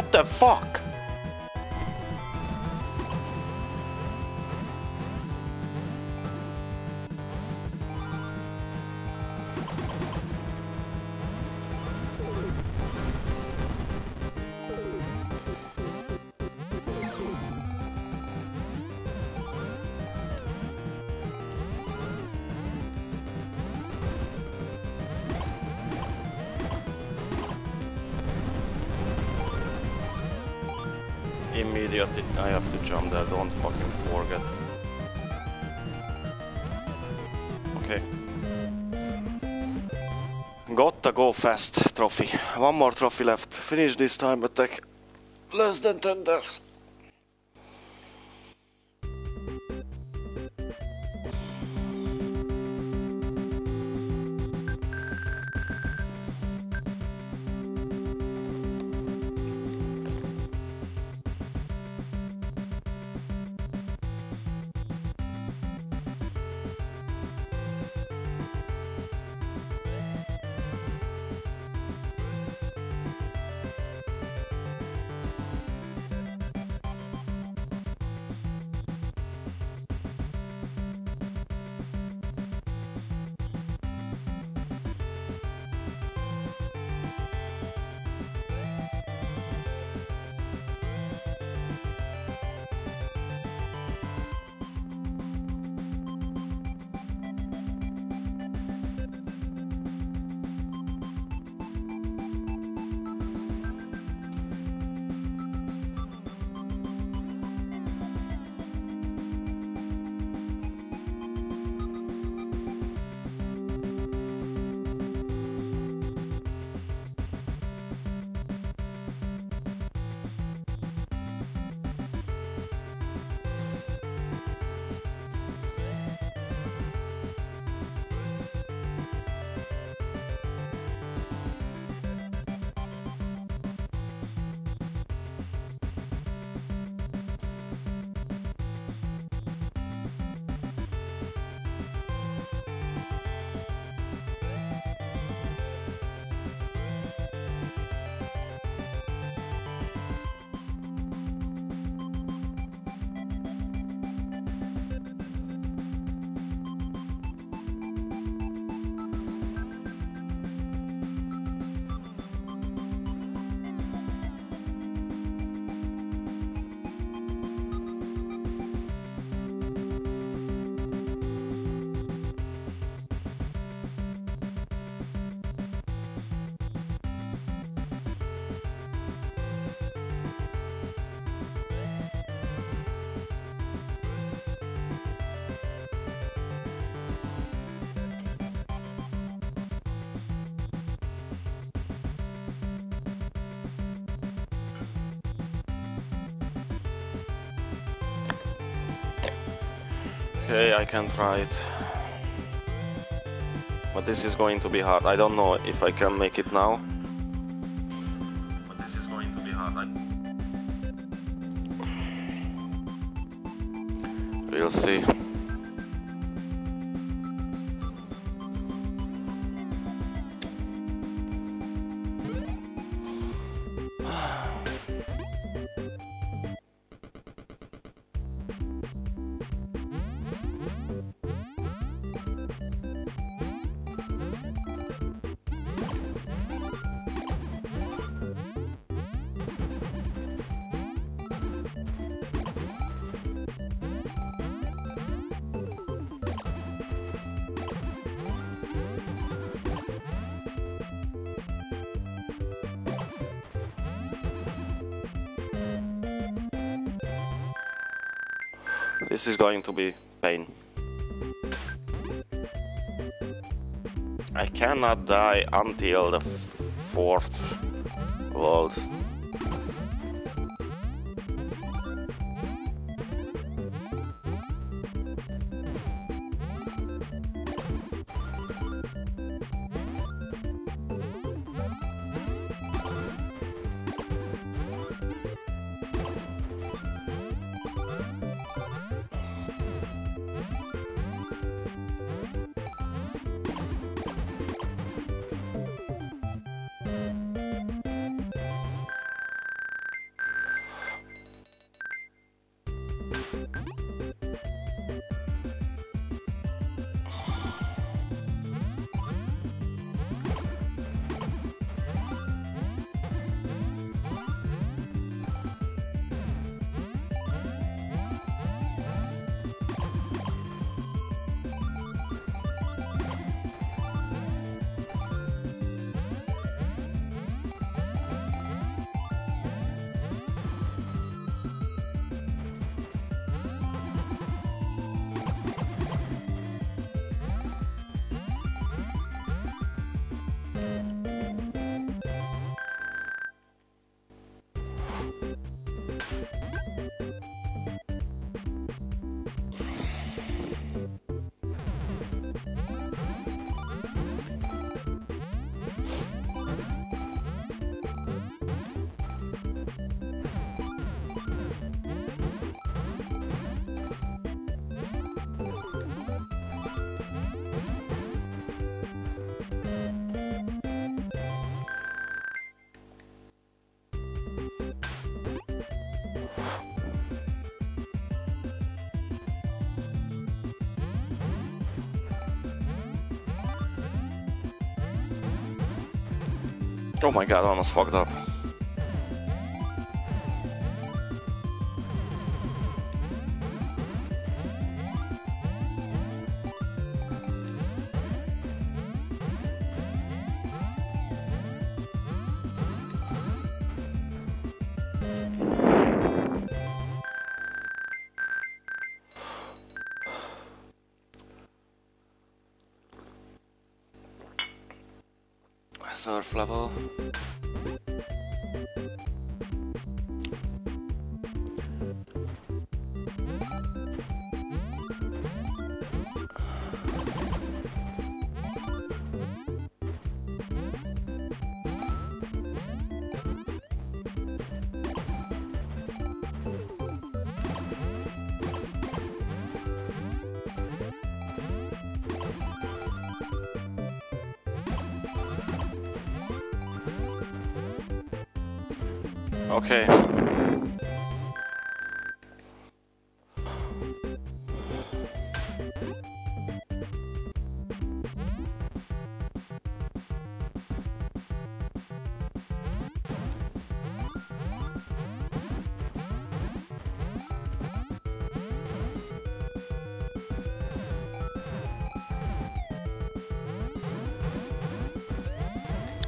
What the fuck? Immediately I have to jump there, don't fucking forget. Okay. Gotta go fast trophy. One more trophy left. Finish this time attack. Less than 10 deaths. Can try it. But this is going to be hard. I don't know if I can make it now. But this is going to be hard. I... We'll see. This is going to be pain. I cannot die until the fourth world. Oh my god, I almost fucked up. Okay.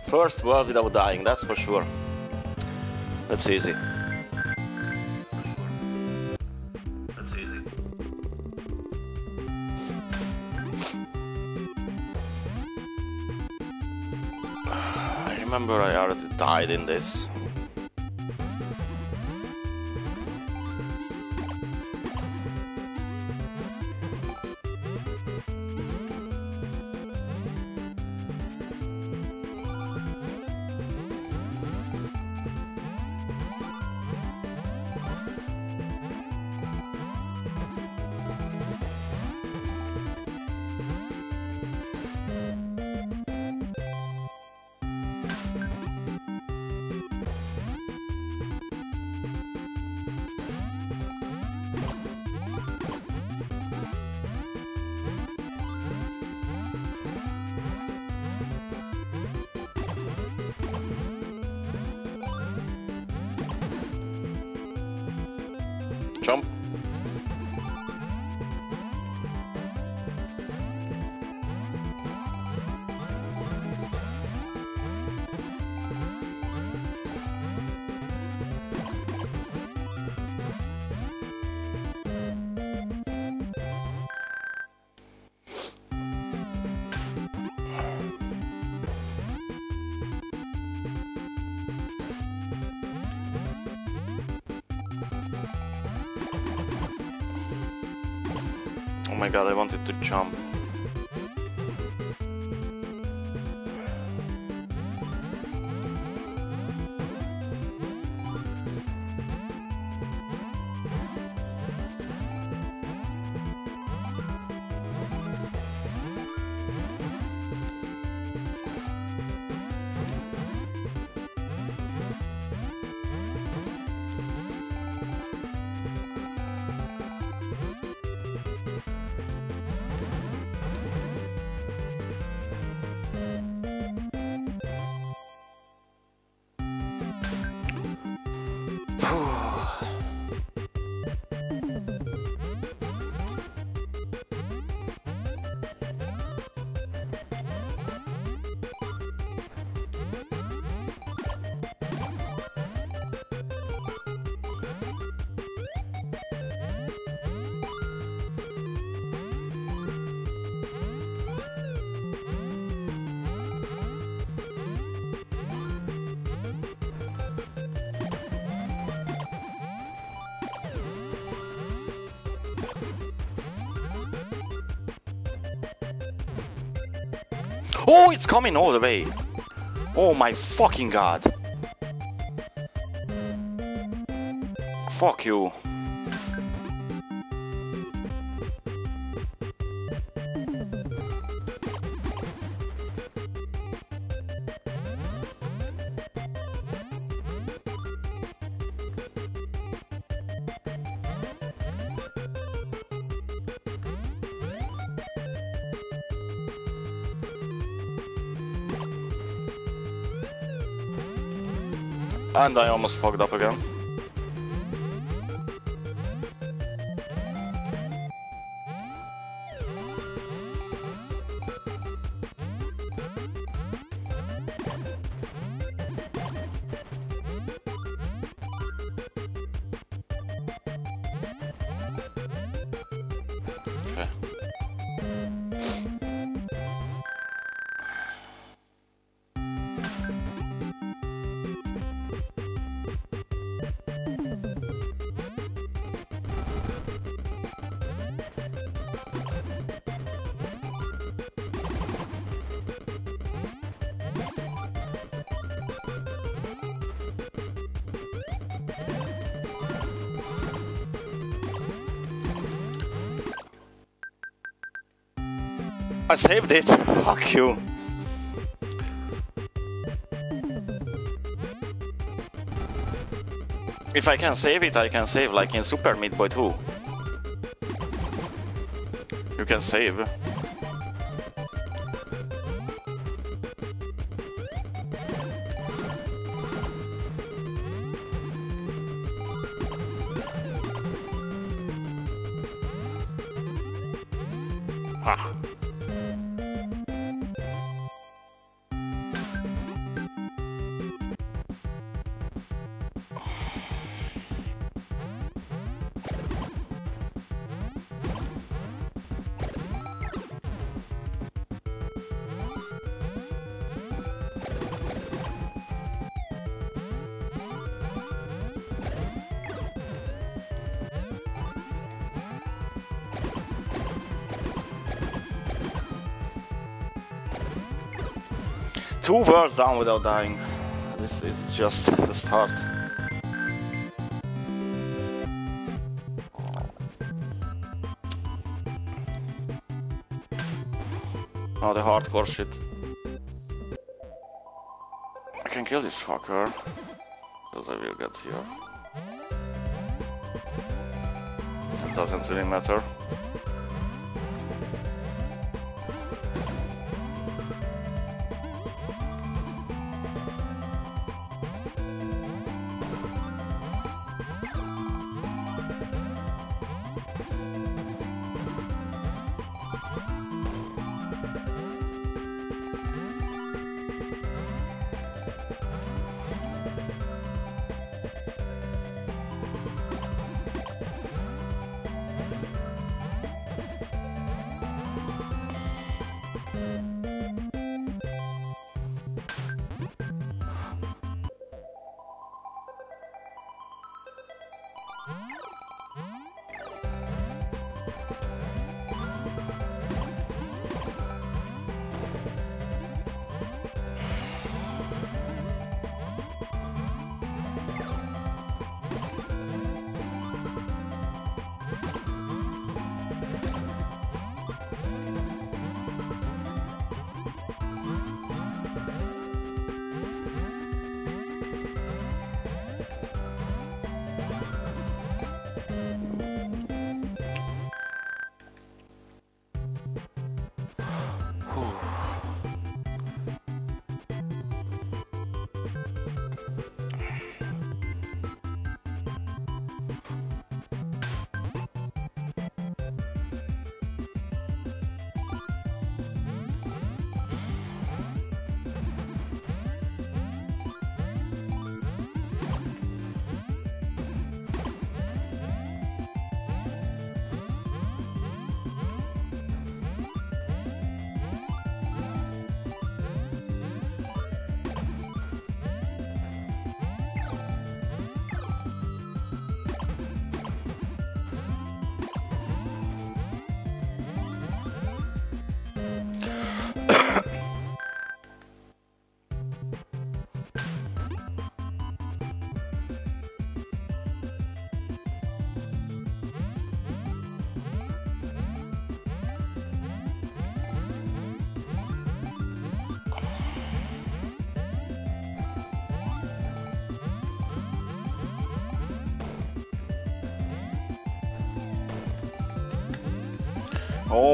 First world without dying, that's for sure. That's easy. That's easy. I remember I already died in this. Jump. Coming all the way. Oh my fucking god. Fuck you. And I almost fucked up again. I saved it. Fuck you. If I can save it, I can save like in Super Meat Boy 2. You can save. Two worlds down without dying. This is just the start. Oh, the hardcore shit. I can kill this fucker. Because I will get here. It doesn't really matter.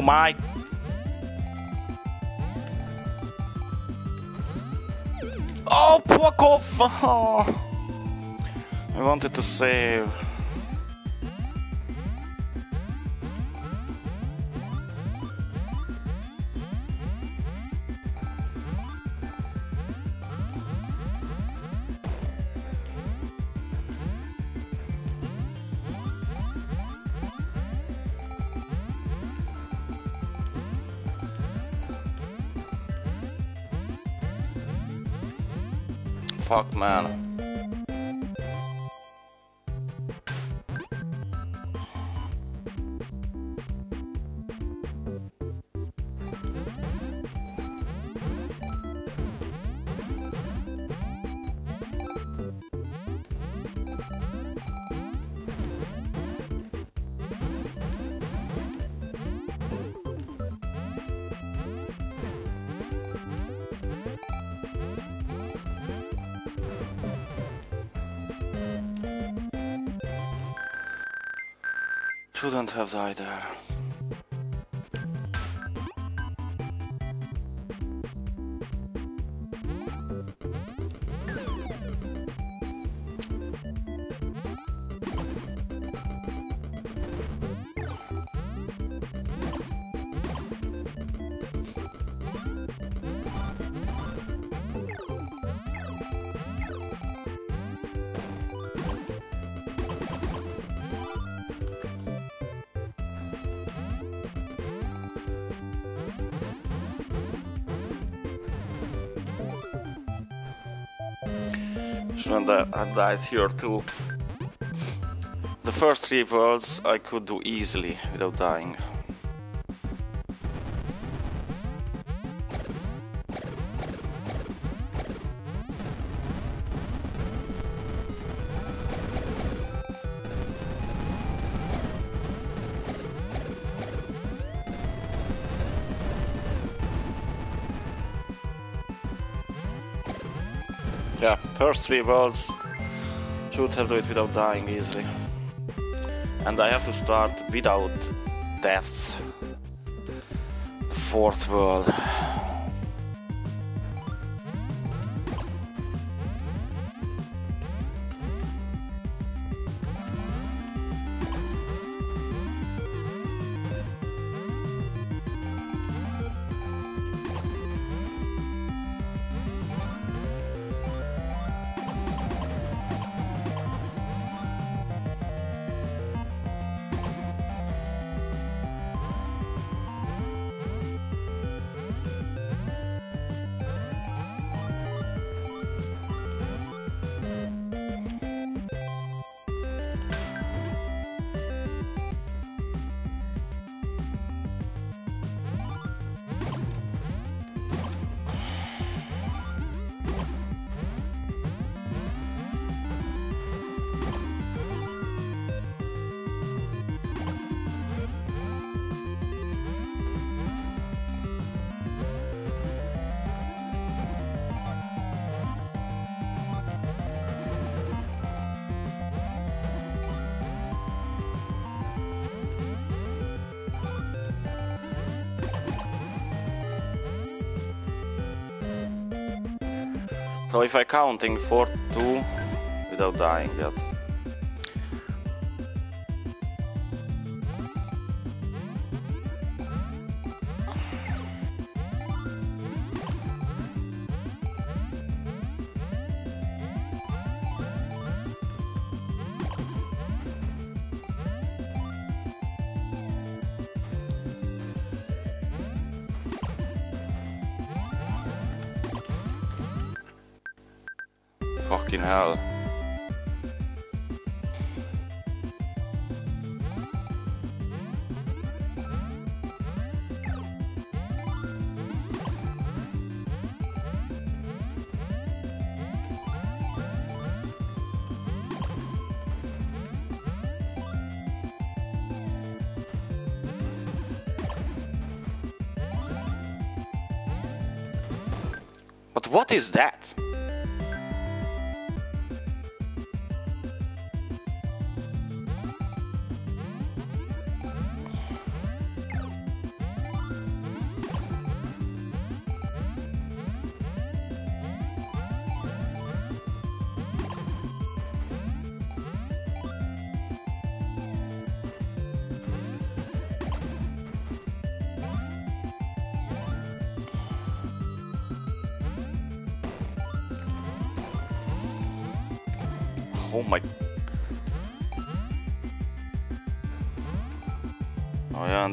My Oh, fuck off! Oh. I wanted to save. Fuck Shouldn't have died there. And died here too. The first three worlds I could do easily without dying. Yeah, first three worlds should have do it without dying easily. And I have to start without death. The fourth world. So if I counting 4, 2 without dying yet. What is that?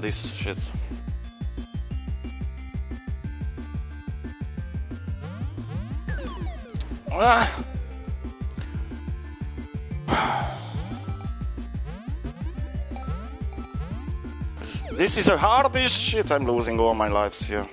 This shit. Ah! This is a hardest shit, I'm losing all my lives here.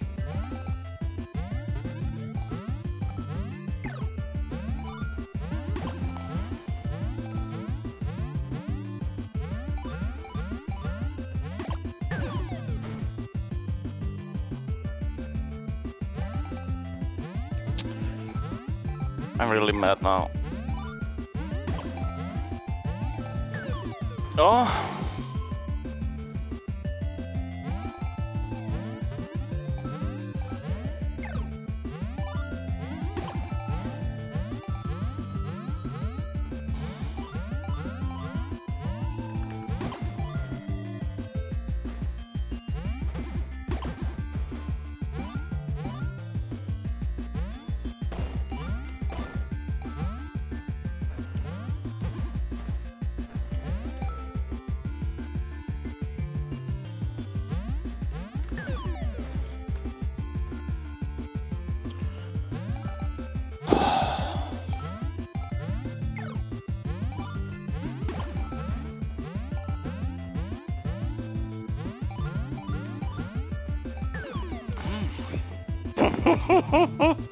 ho, ho.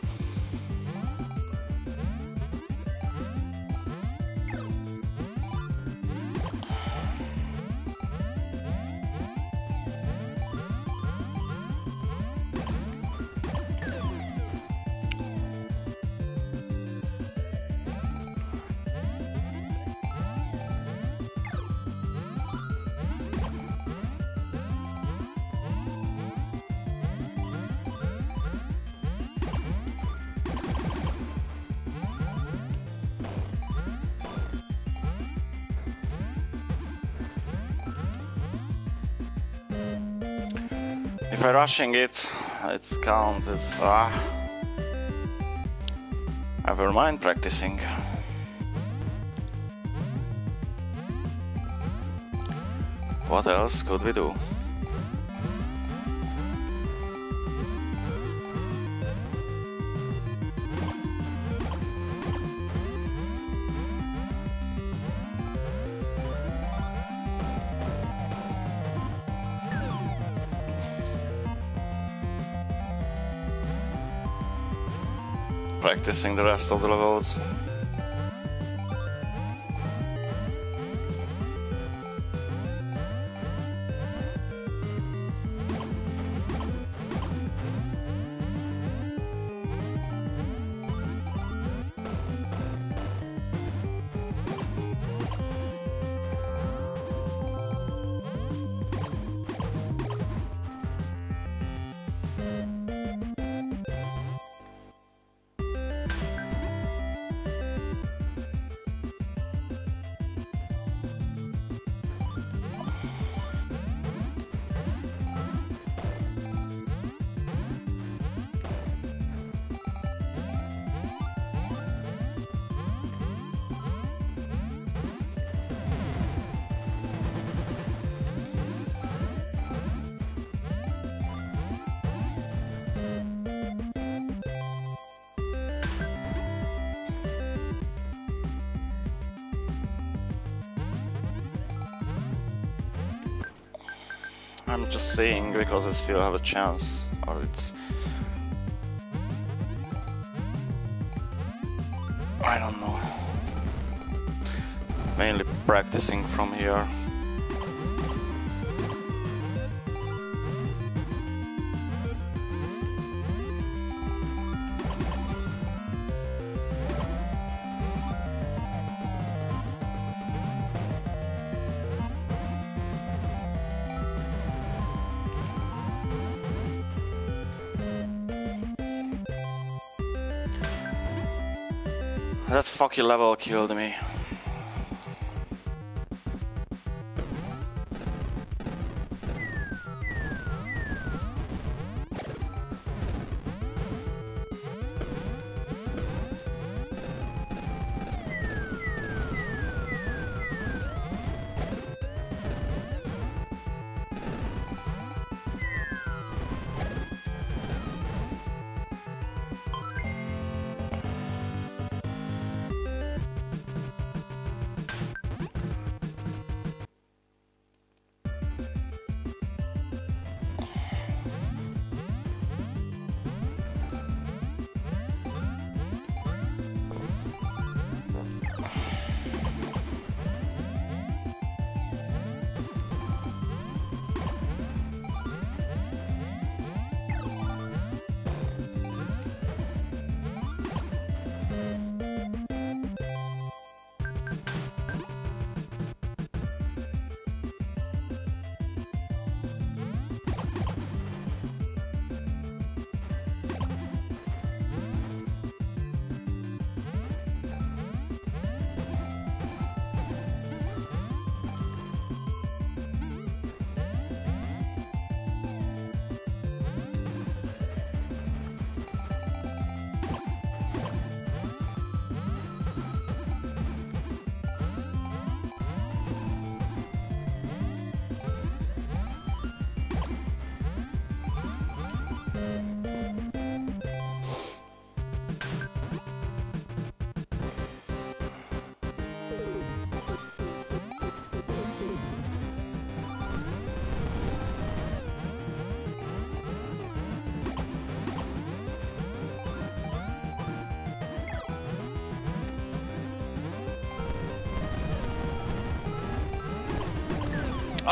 Rushing it, it counts. It's ah. Never mind practicing. What else could we do? Practicing the rest of the levels. Because I still have a chance, Fucking level killed me.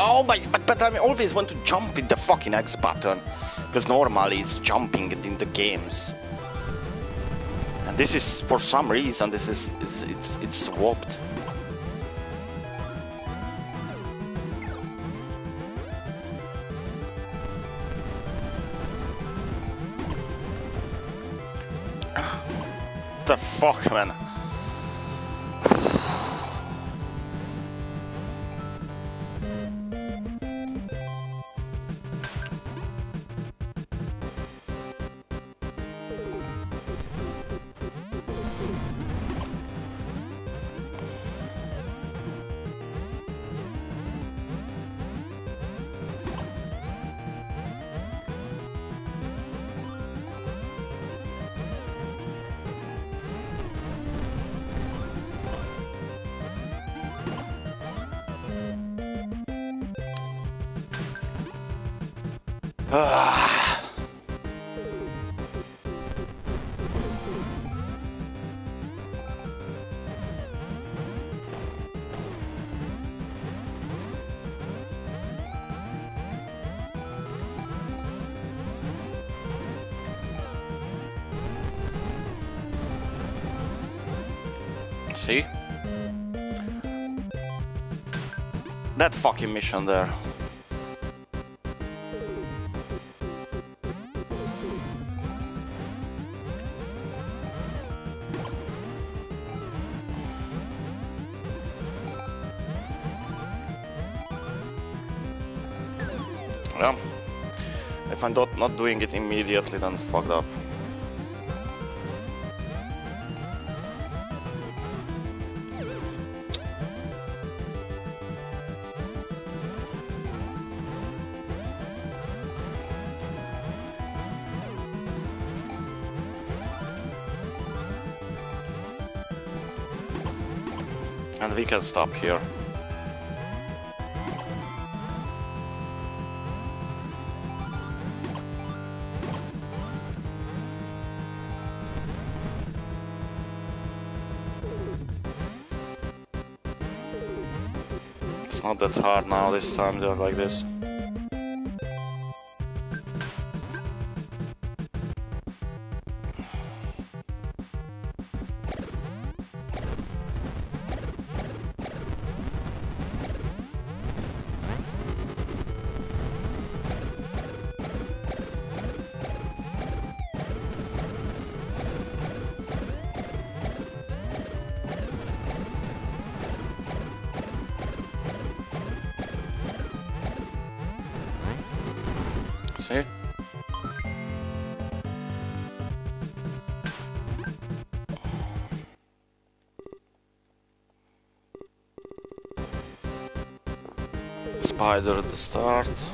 Oh, but, but, but I always want to jump with the fucking X button. Because normally it's jumping in the games. And this is, for some reason, this is, it's, it's, it's swapped. the fuck, man? That fucking mission there. Yeah. If I'm not, not doing it immediately, then fucked up. Can stop here. It's not that hard now this time, they're like this. Spider at the start.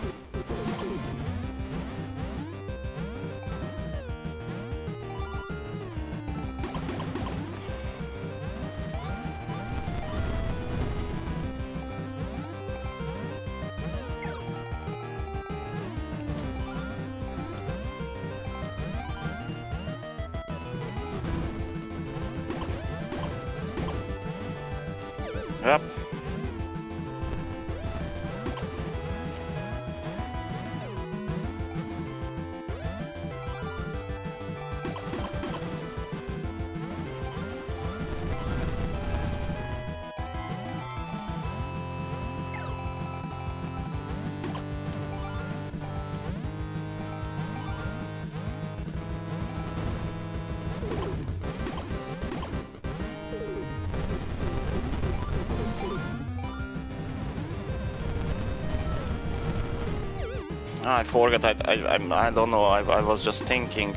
Forgot. I I I, I don't know. I I was just thinking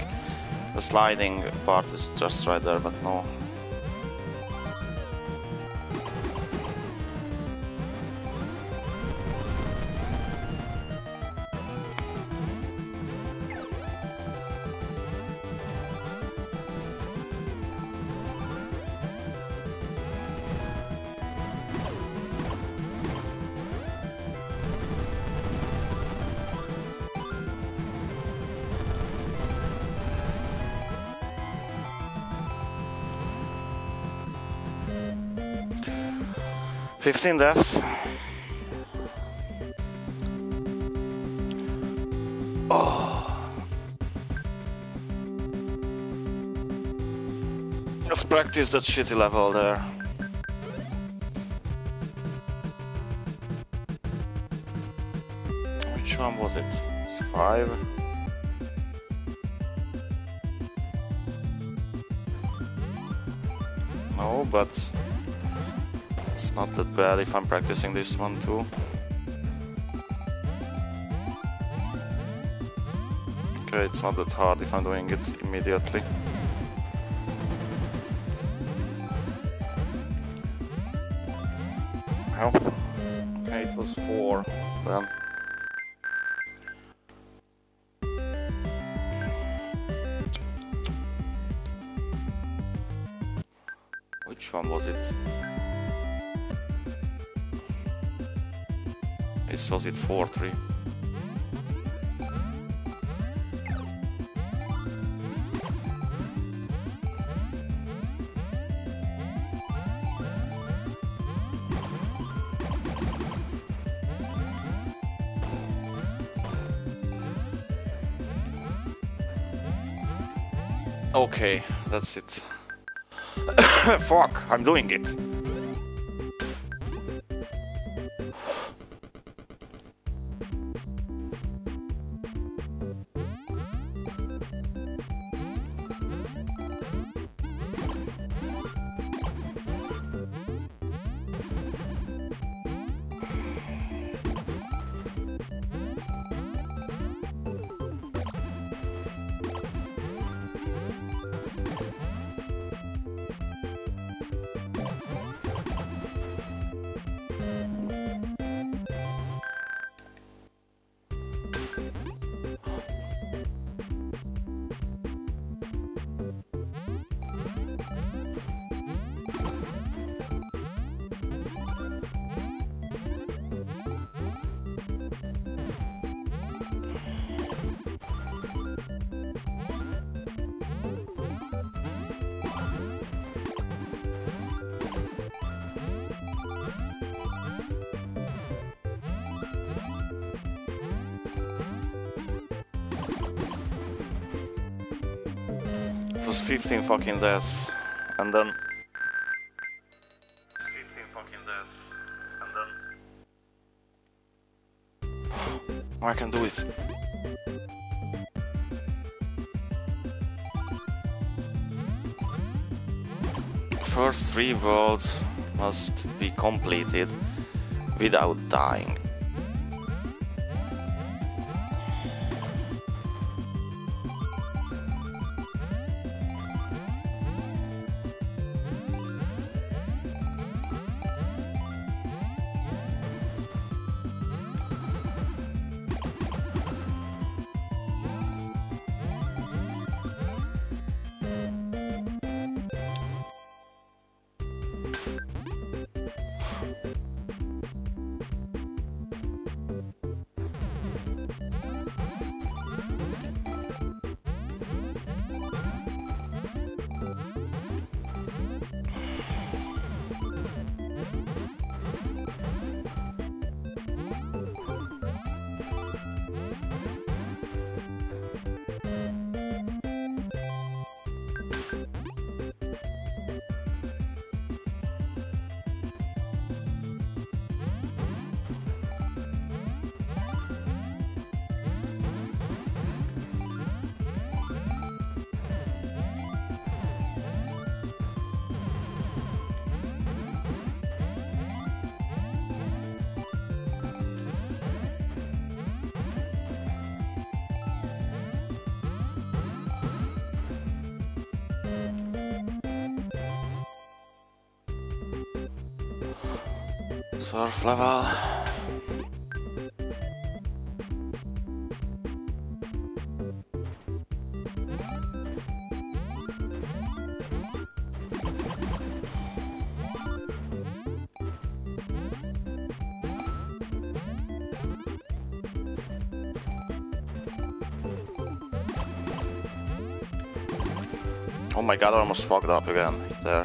the sliding part is just right there, but no. 15 deaths. Oh. Let's practice that shitty level there. Which one was it? It's five. No, but it's not that bad if I'm practicing this one too. Okay, it's not that hard if I'm doing it immediately. Oh, okay, it was four then. It 4-3. Okay, that's it. Fuck, I'm doing it. 15 fucking deaths. And then... 15 fucking deaths. And then... I can do it. First three worlds must be completed without dying. Surf level. Oh my god, I almost fucked up again there.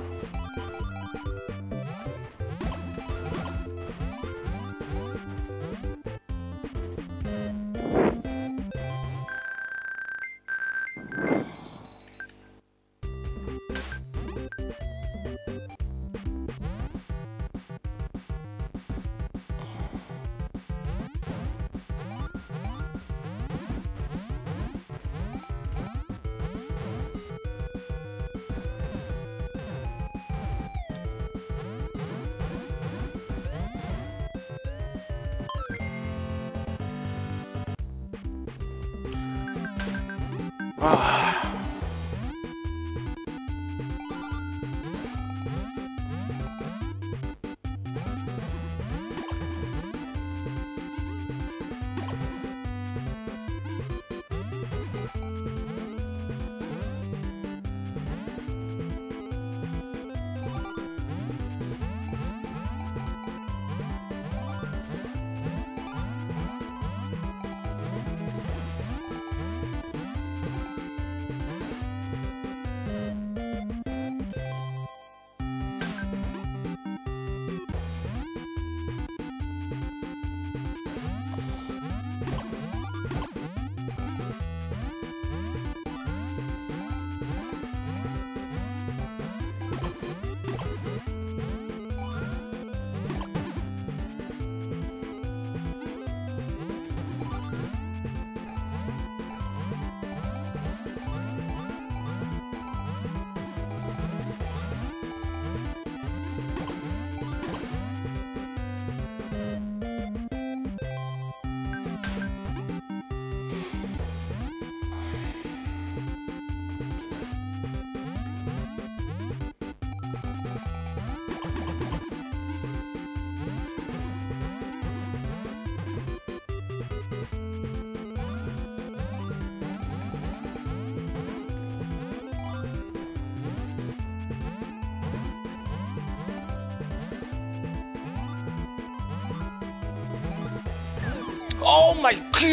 Are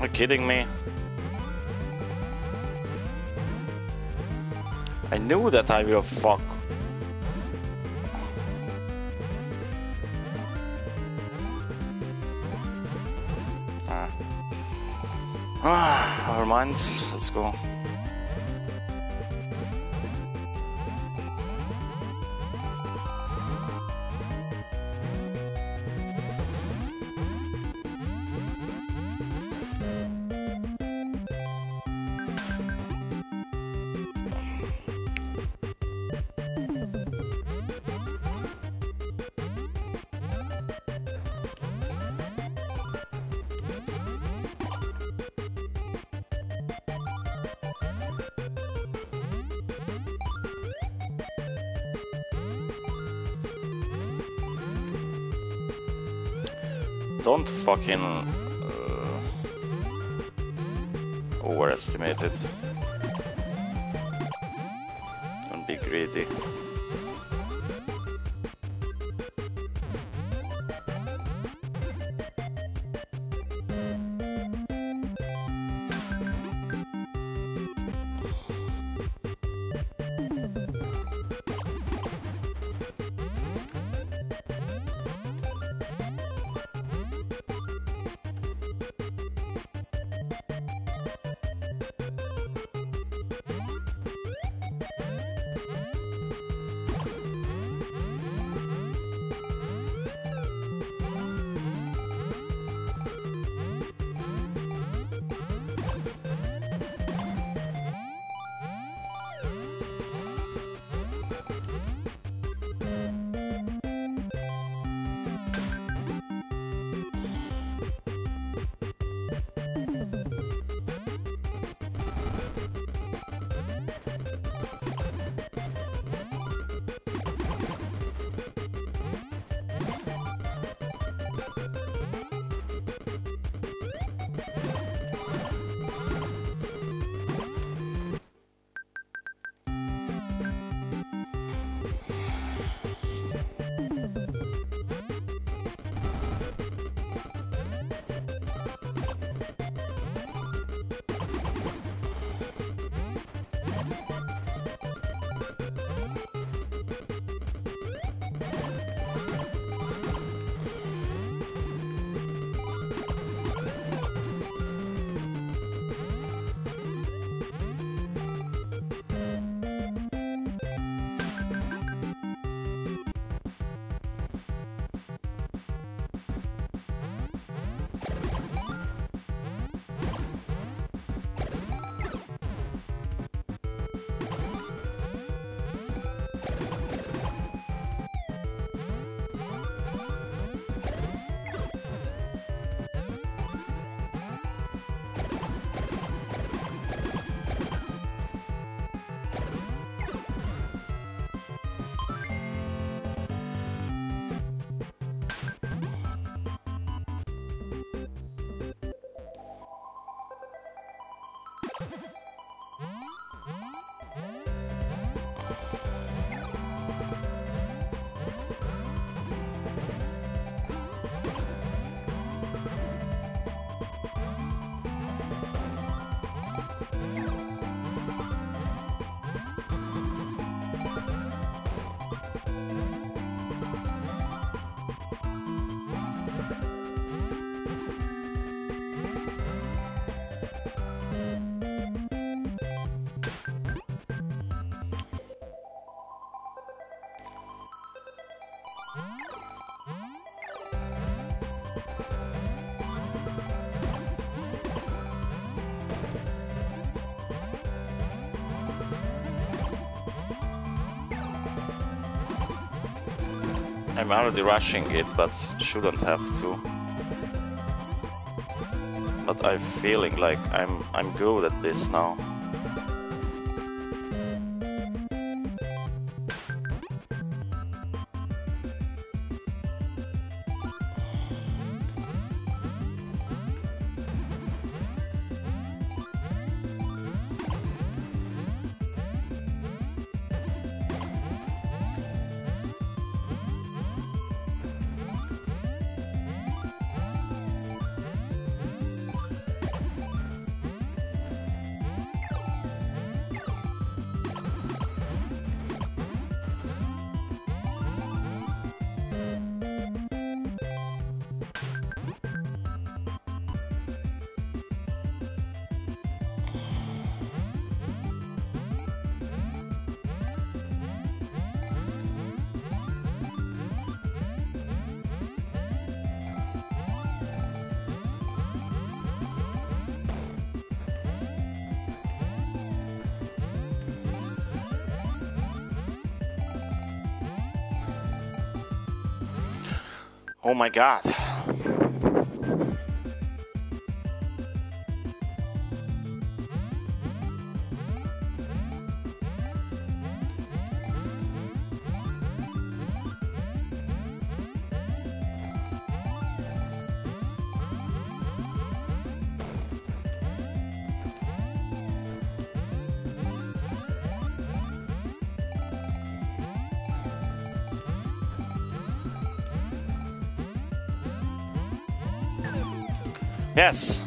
you kidding me? I knew that I will fuck. Ah. Ah, never mind. Let's go. Don't fucking uh, overestimate it. Don't be greedy. I'm already rushing it, but shouldn't have to. But I'm feeling like I'm I'm good at this now. My god. Yes.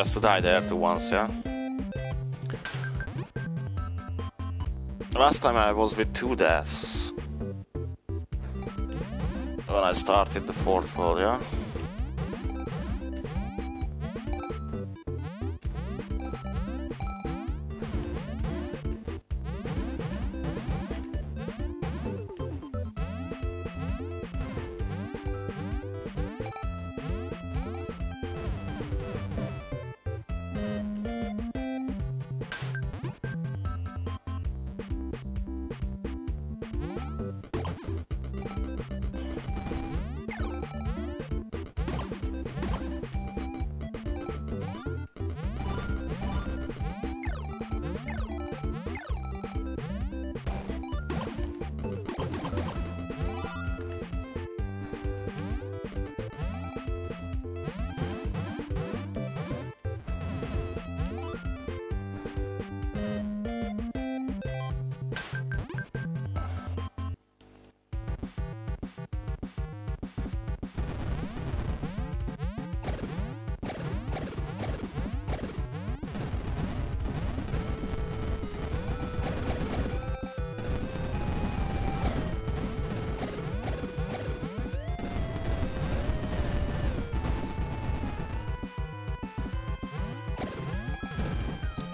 Just to die there to once, yeah? Last time I was with two deaths. When I started the fourth world, yeah?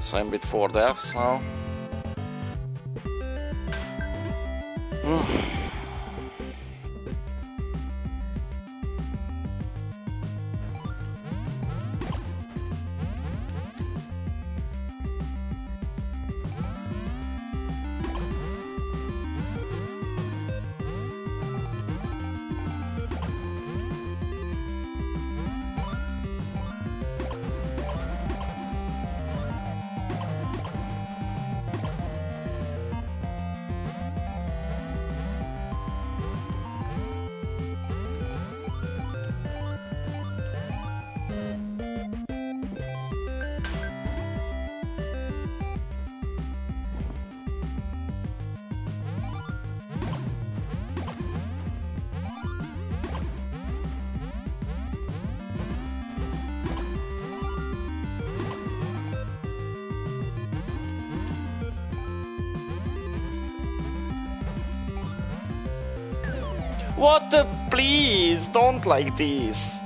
Same with four deaths now. What the like this.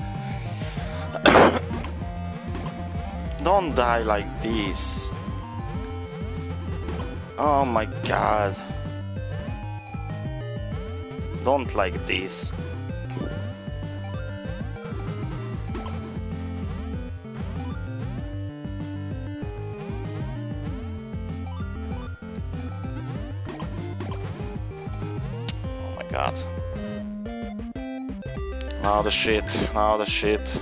don't die like this. Oh my god. Don't like this. Now the shit, now the shit.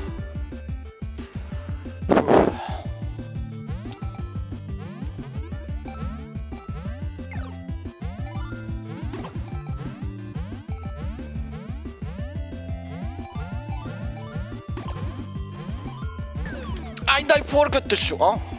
I, forgot to show. Oh.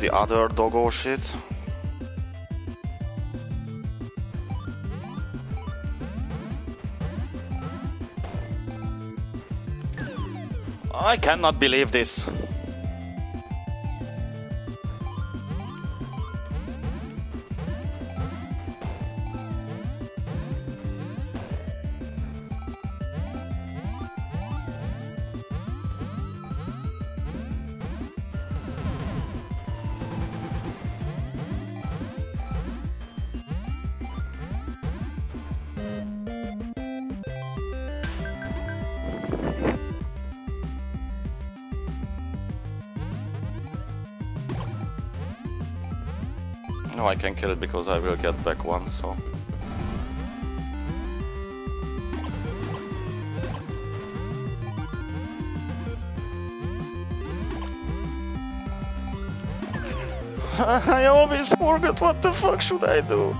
The other doggo shit. I cannot believe this. Can kill it because I will get back one, so... I always forget what the fuck should I do.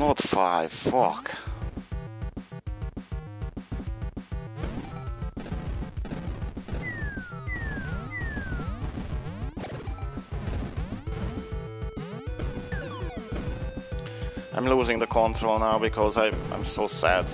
Not five. Fuck. I'm losing the control now because I, I'm so sad.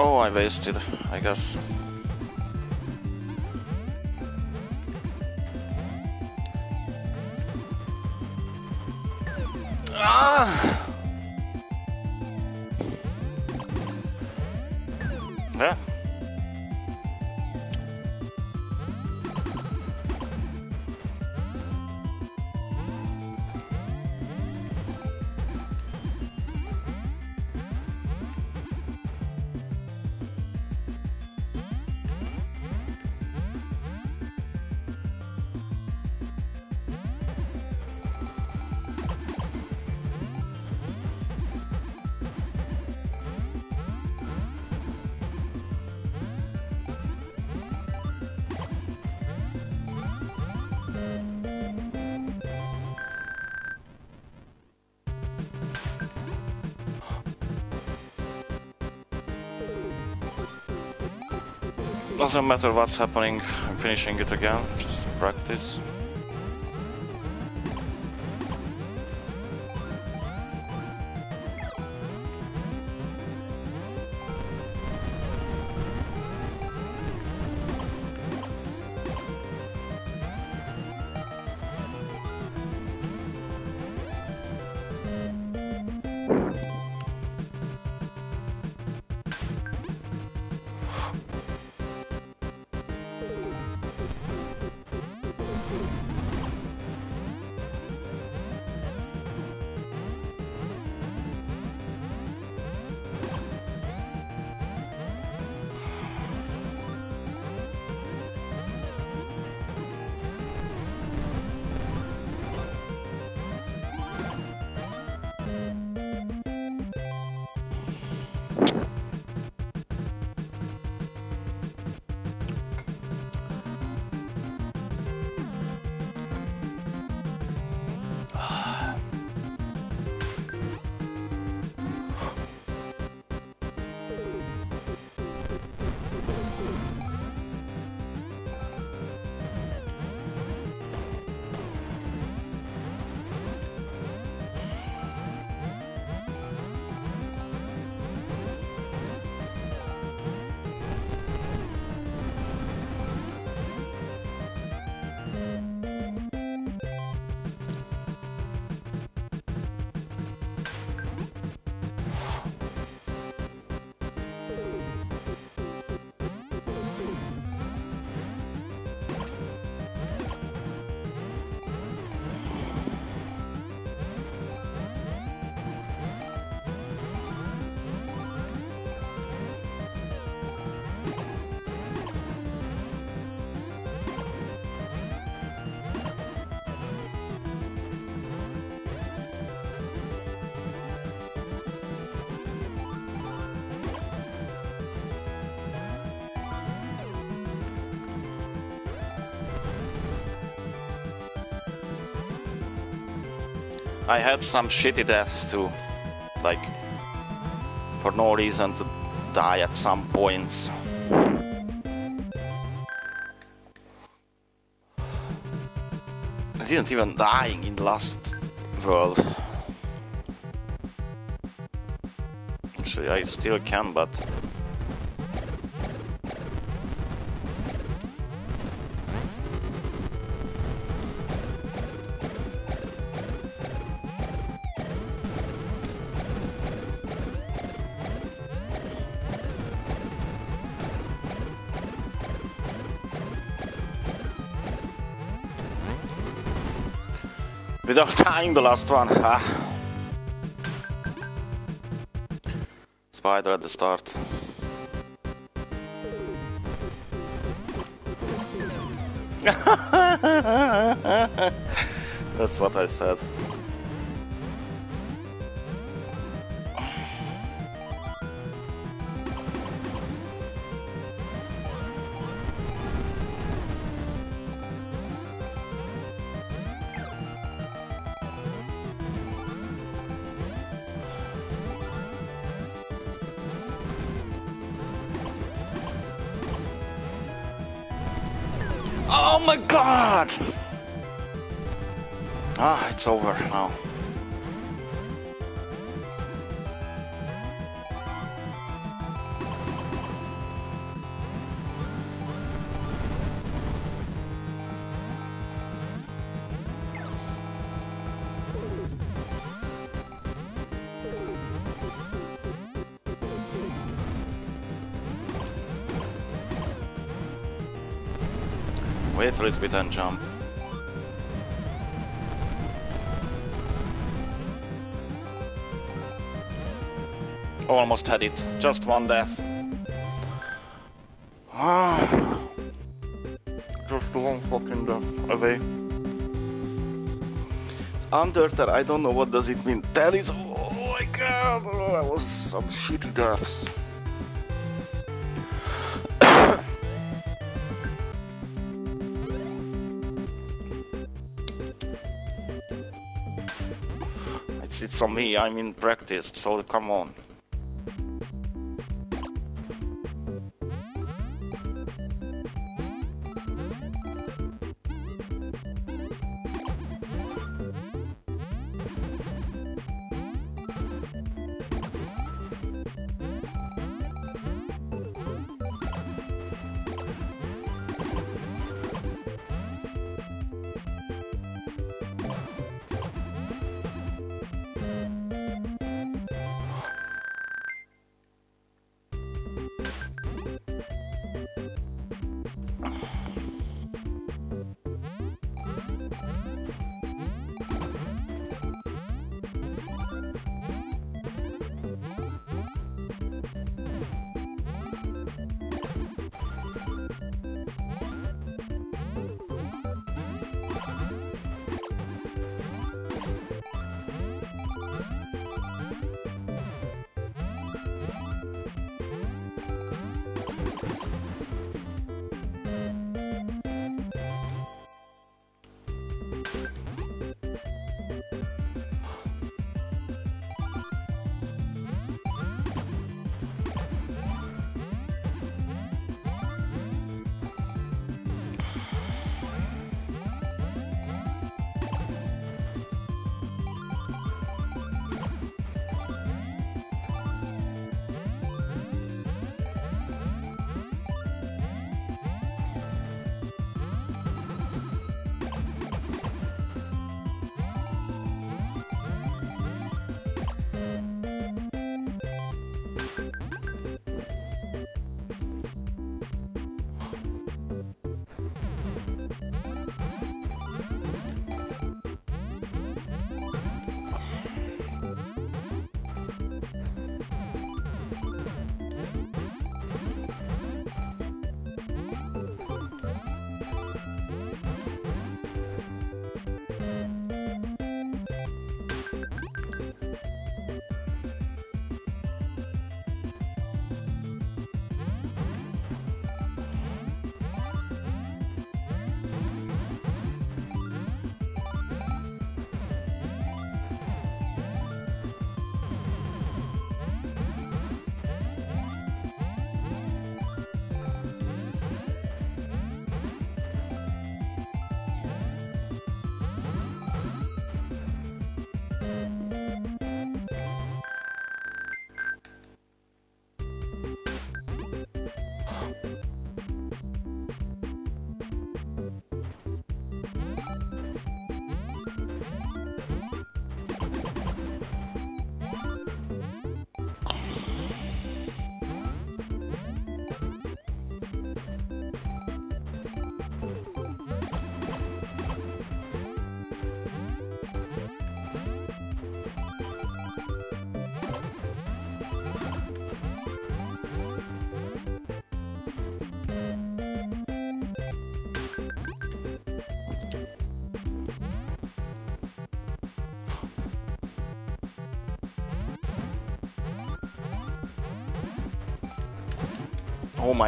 Oh, I wasted, I guess. Doesn't matter what's happening, I'm finishing it again, just practice. I had some shitty deaths too. Like, for no reason to die at some points. I didn't even dying in the last world. Actually, I still can, but the last one. Ah. Spider at the start. That's what I said. it's over now. Wait a little bit and jump. Almost had it. Just one death. Ah. Just one fucking death away. It's Undertale, I don't know what does it mean. That is, oh my god, oh, that was some shitty deaths. it's, it's on me, I'm in practice, so come on.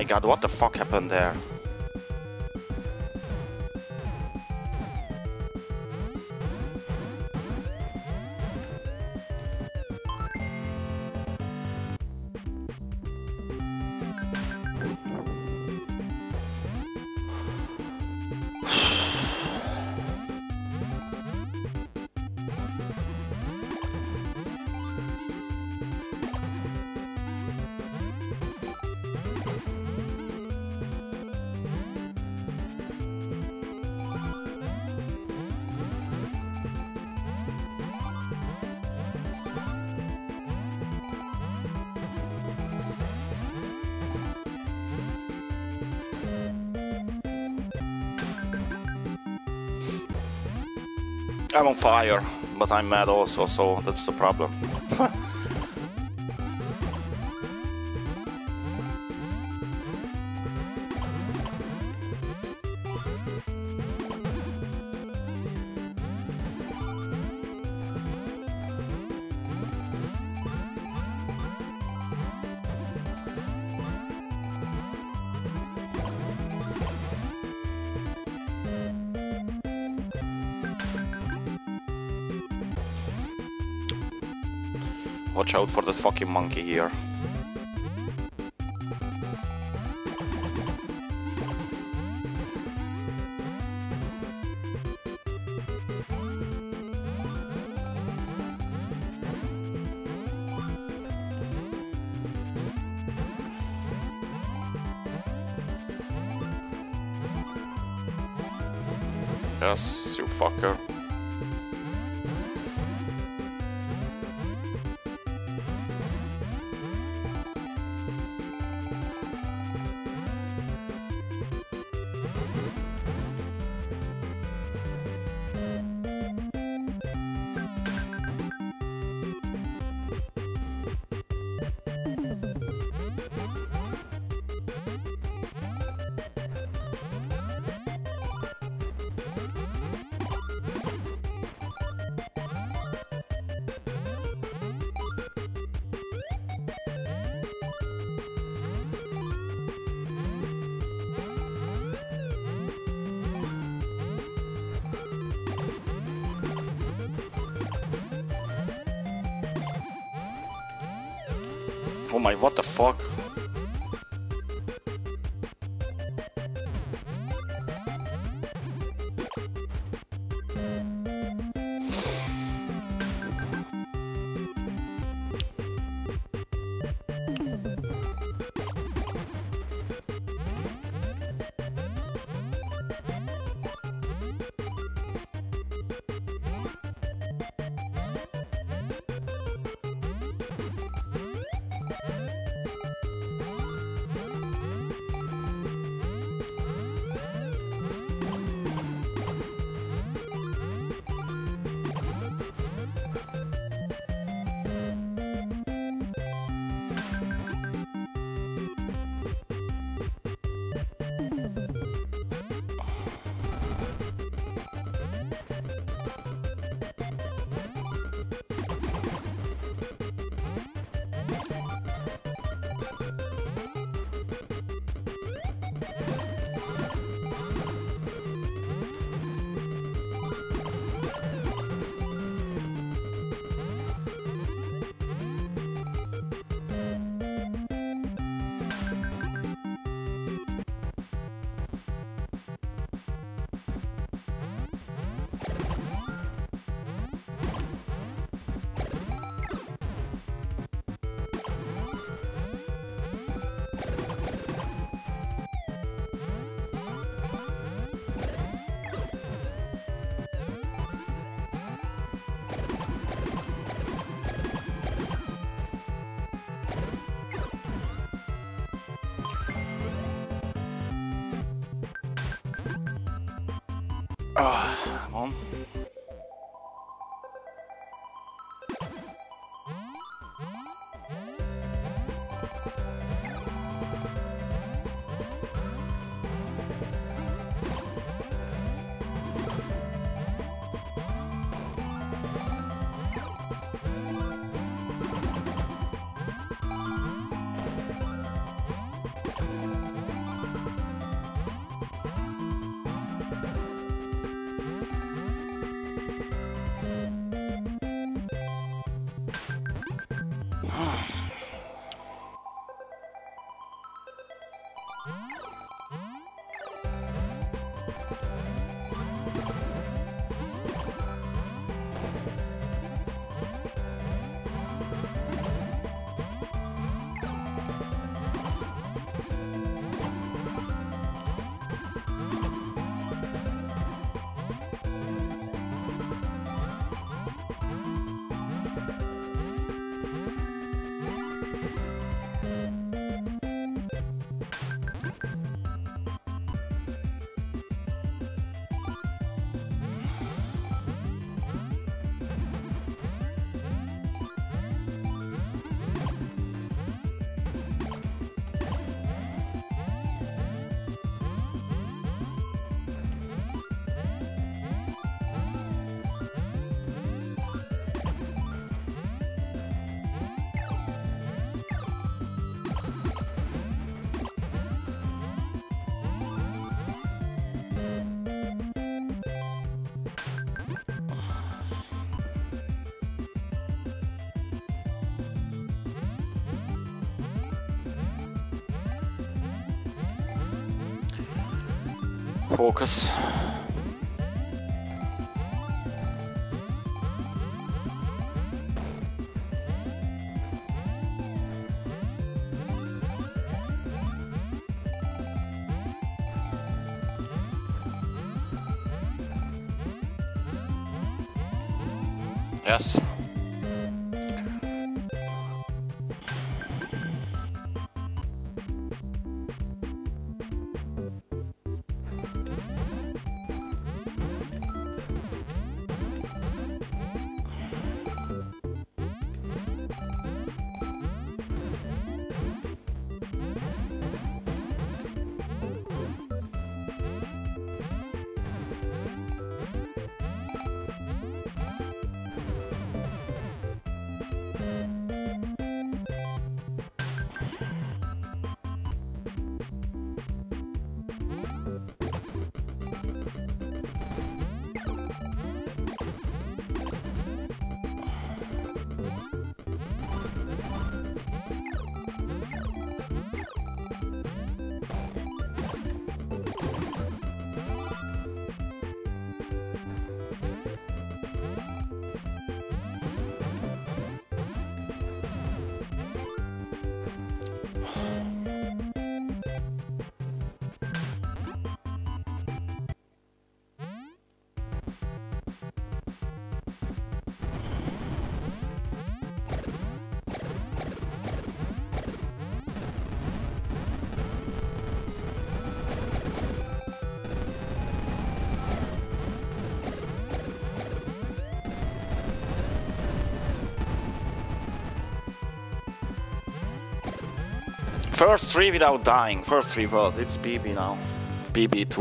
My god, what the fuck happened there? I'm on fire, but I'm mad also, so that's the problem. Watch out for that fucking monkey here. Yes, you fucker. Fuck? First three without dying. First three world. It's BB now. BB2.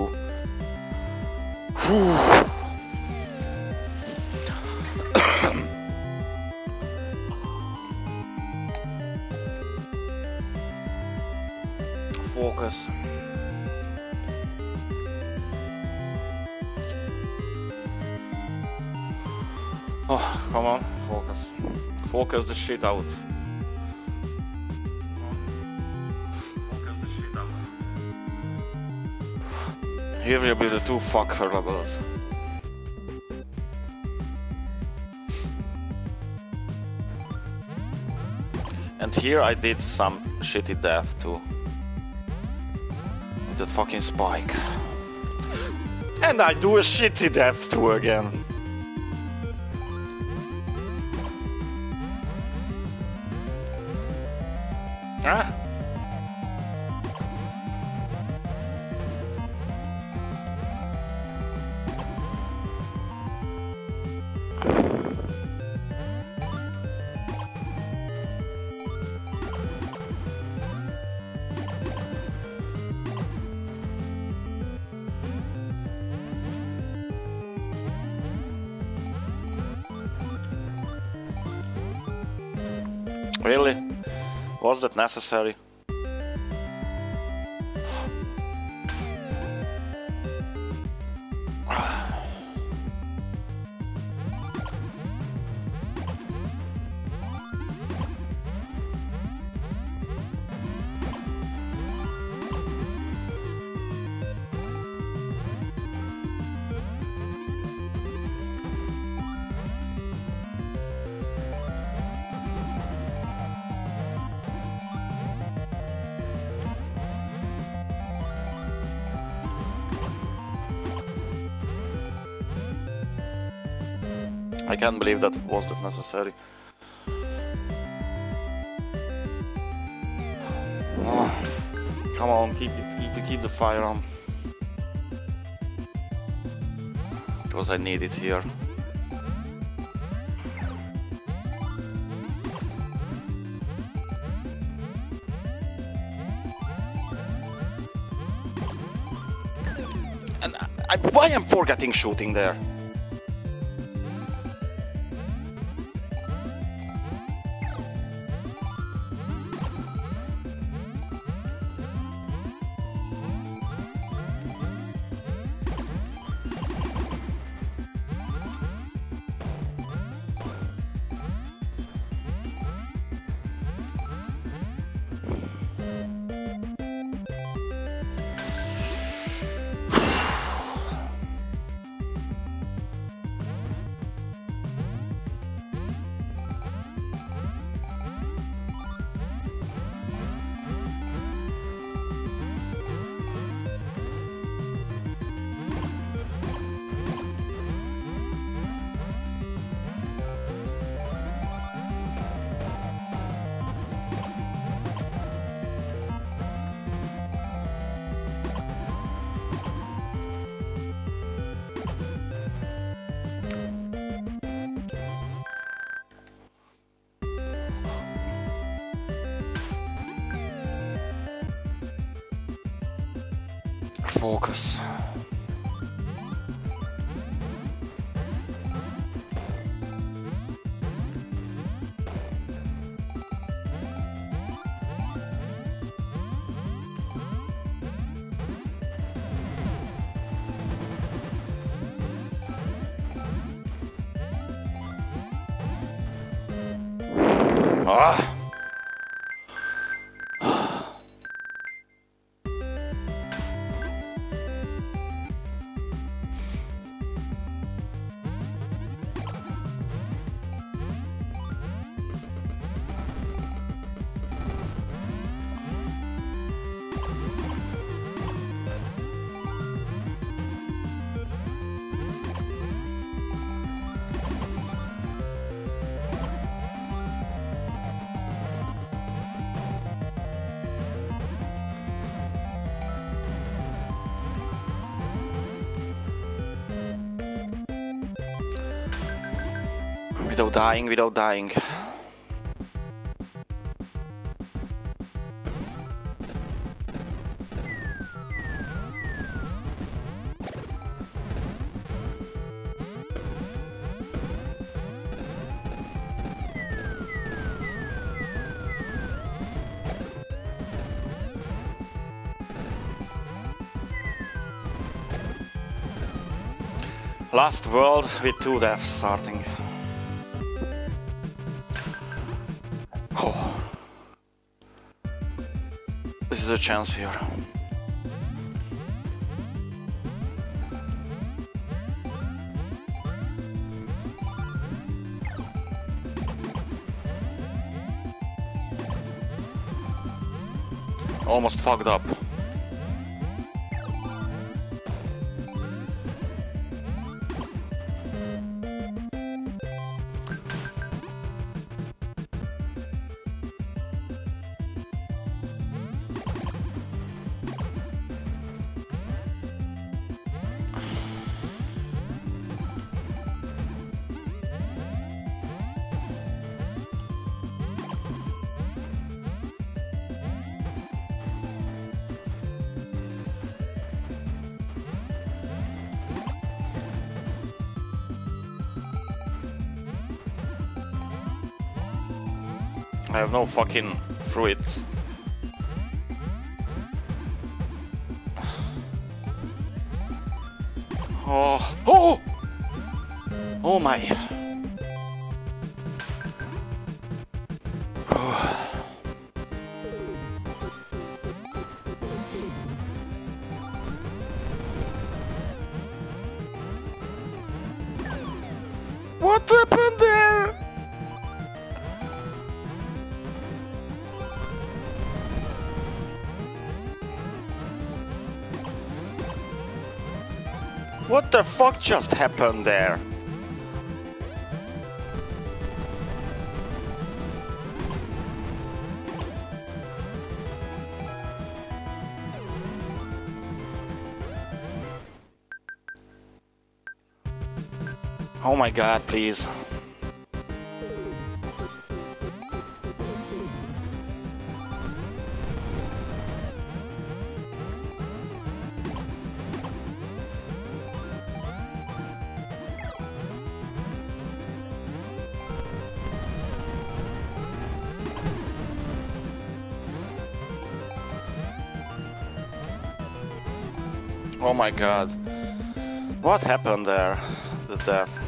Focus. Oh, come on, focus. Focus the shit out. Here will be the two fucker levels. And here I did some shitty death too. That fucking spike. And I do a shitty death too again. Was that necessary? Can't believe that was that necessary. Oh, come on, keep it, keep keep the fire on. Because I need it here. And I, I, why am forgetting shooting there? Focus. Ah! Without dying, without dying. Last world with two deaths starting. Is a chance here. Almost fucked up. Have no fucking fruits. Oh, oh, oh my. The fuck just happened there? Oh my god, please. My god. What happened there? The death.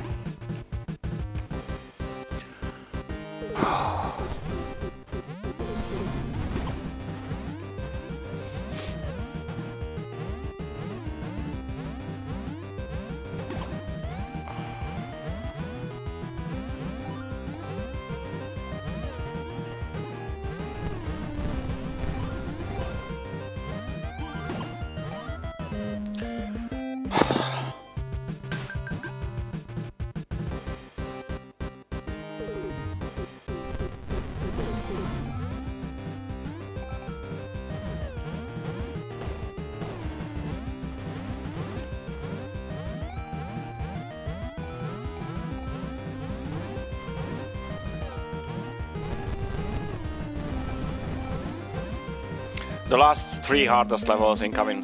The last three hardest levels incoming.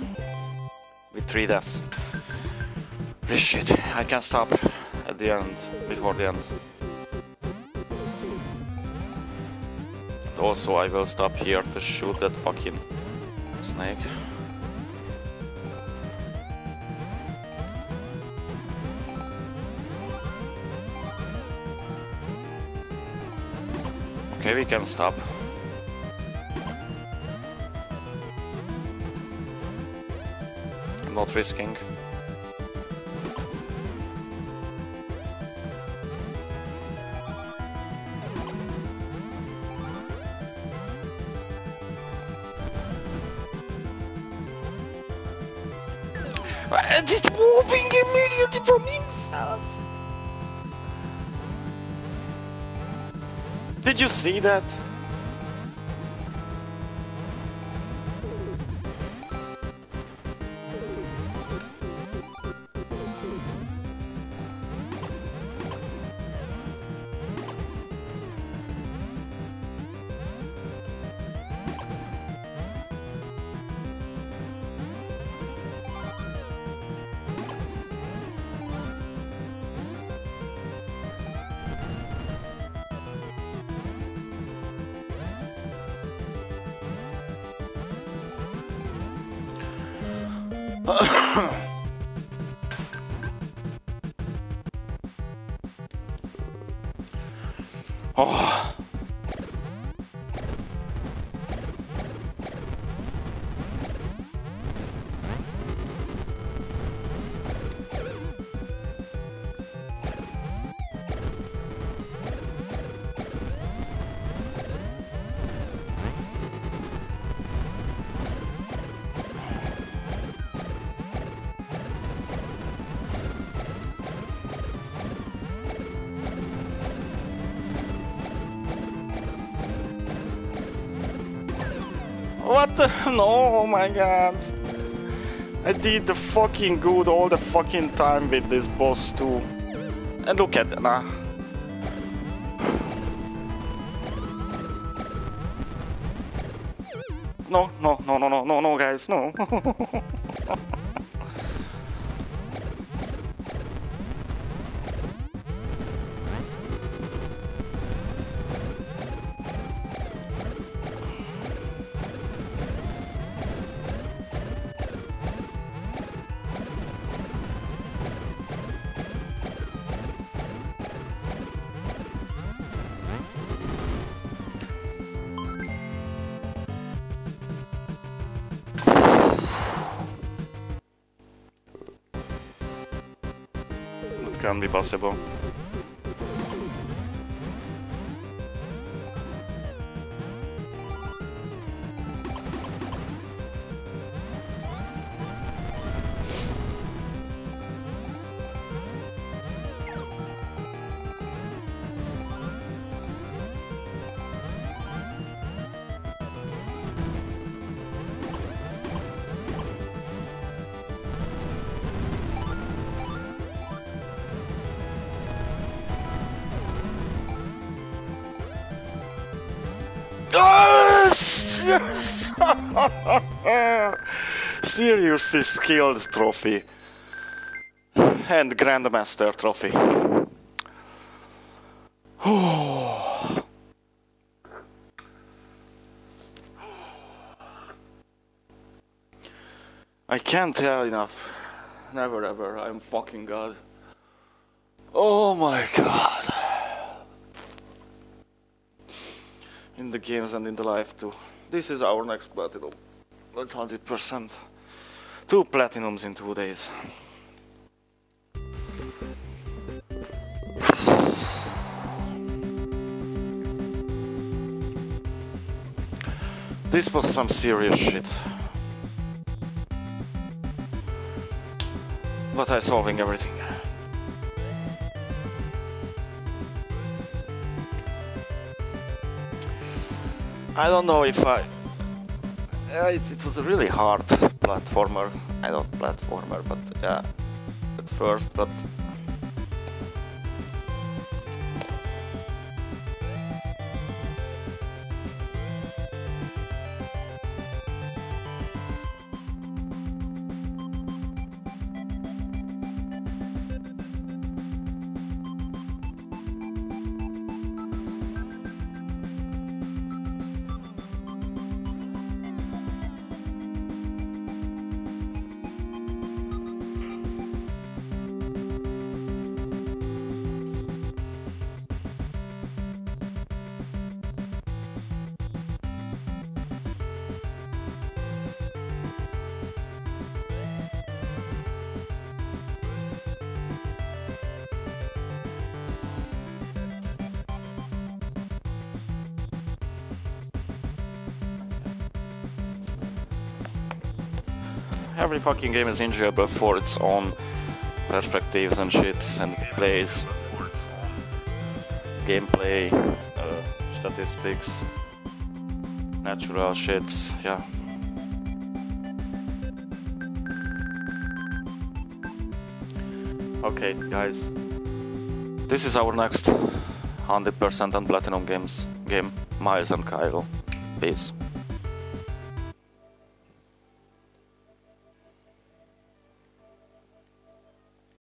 with three deaths. This shit, I can't stop at the end, before the end. Also, I will stop here to shoot that fucking snake. Okay, we can stop. Not risking. And it's moving immediately from himself. Did you see that? No, oh my god. I did the fucking good all the fucking time with this boss too. And look at that. Nah. No, no, no, no, no, no, no, guys, no. ranmi pa sebou. Seriously skilled trophy. And Grandmaster trophy. I can't tell enough. Never ever. I'm fucking god. Oh my god. in the games and in the life too. This is our next platinum. 100%. Two platinums in two days. This was some serious shit. But I'm solving everything. I don't know if I... It, it was really hard platformer. I don't platformer, but yeah, at first, but... every fucking game is enjoyable for its own perspectives and shit and plays, gameplay, uh, statistics, natural shits, yeah. Okay, guys. This is our next 100% on Platinum Games game, Miles and Kilo. Peace.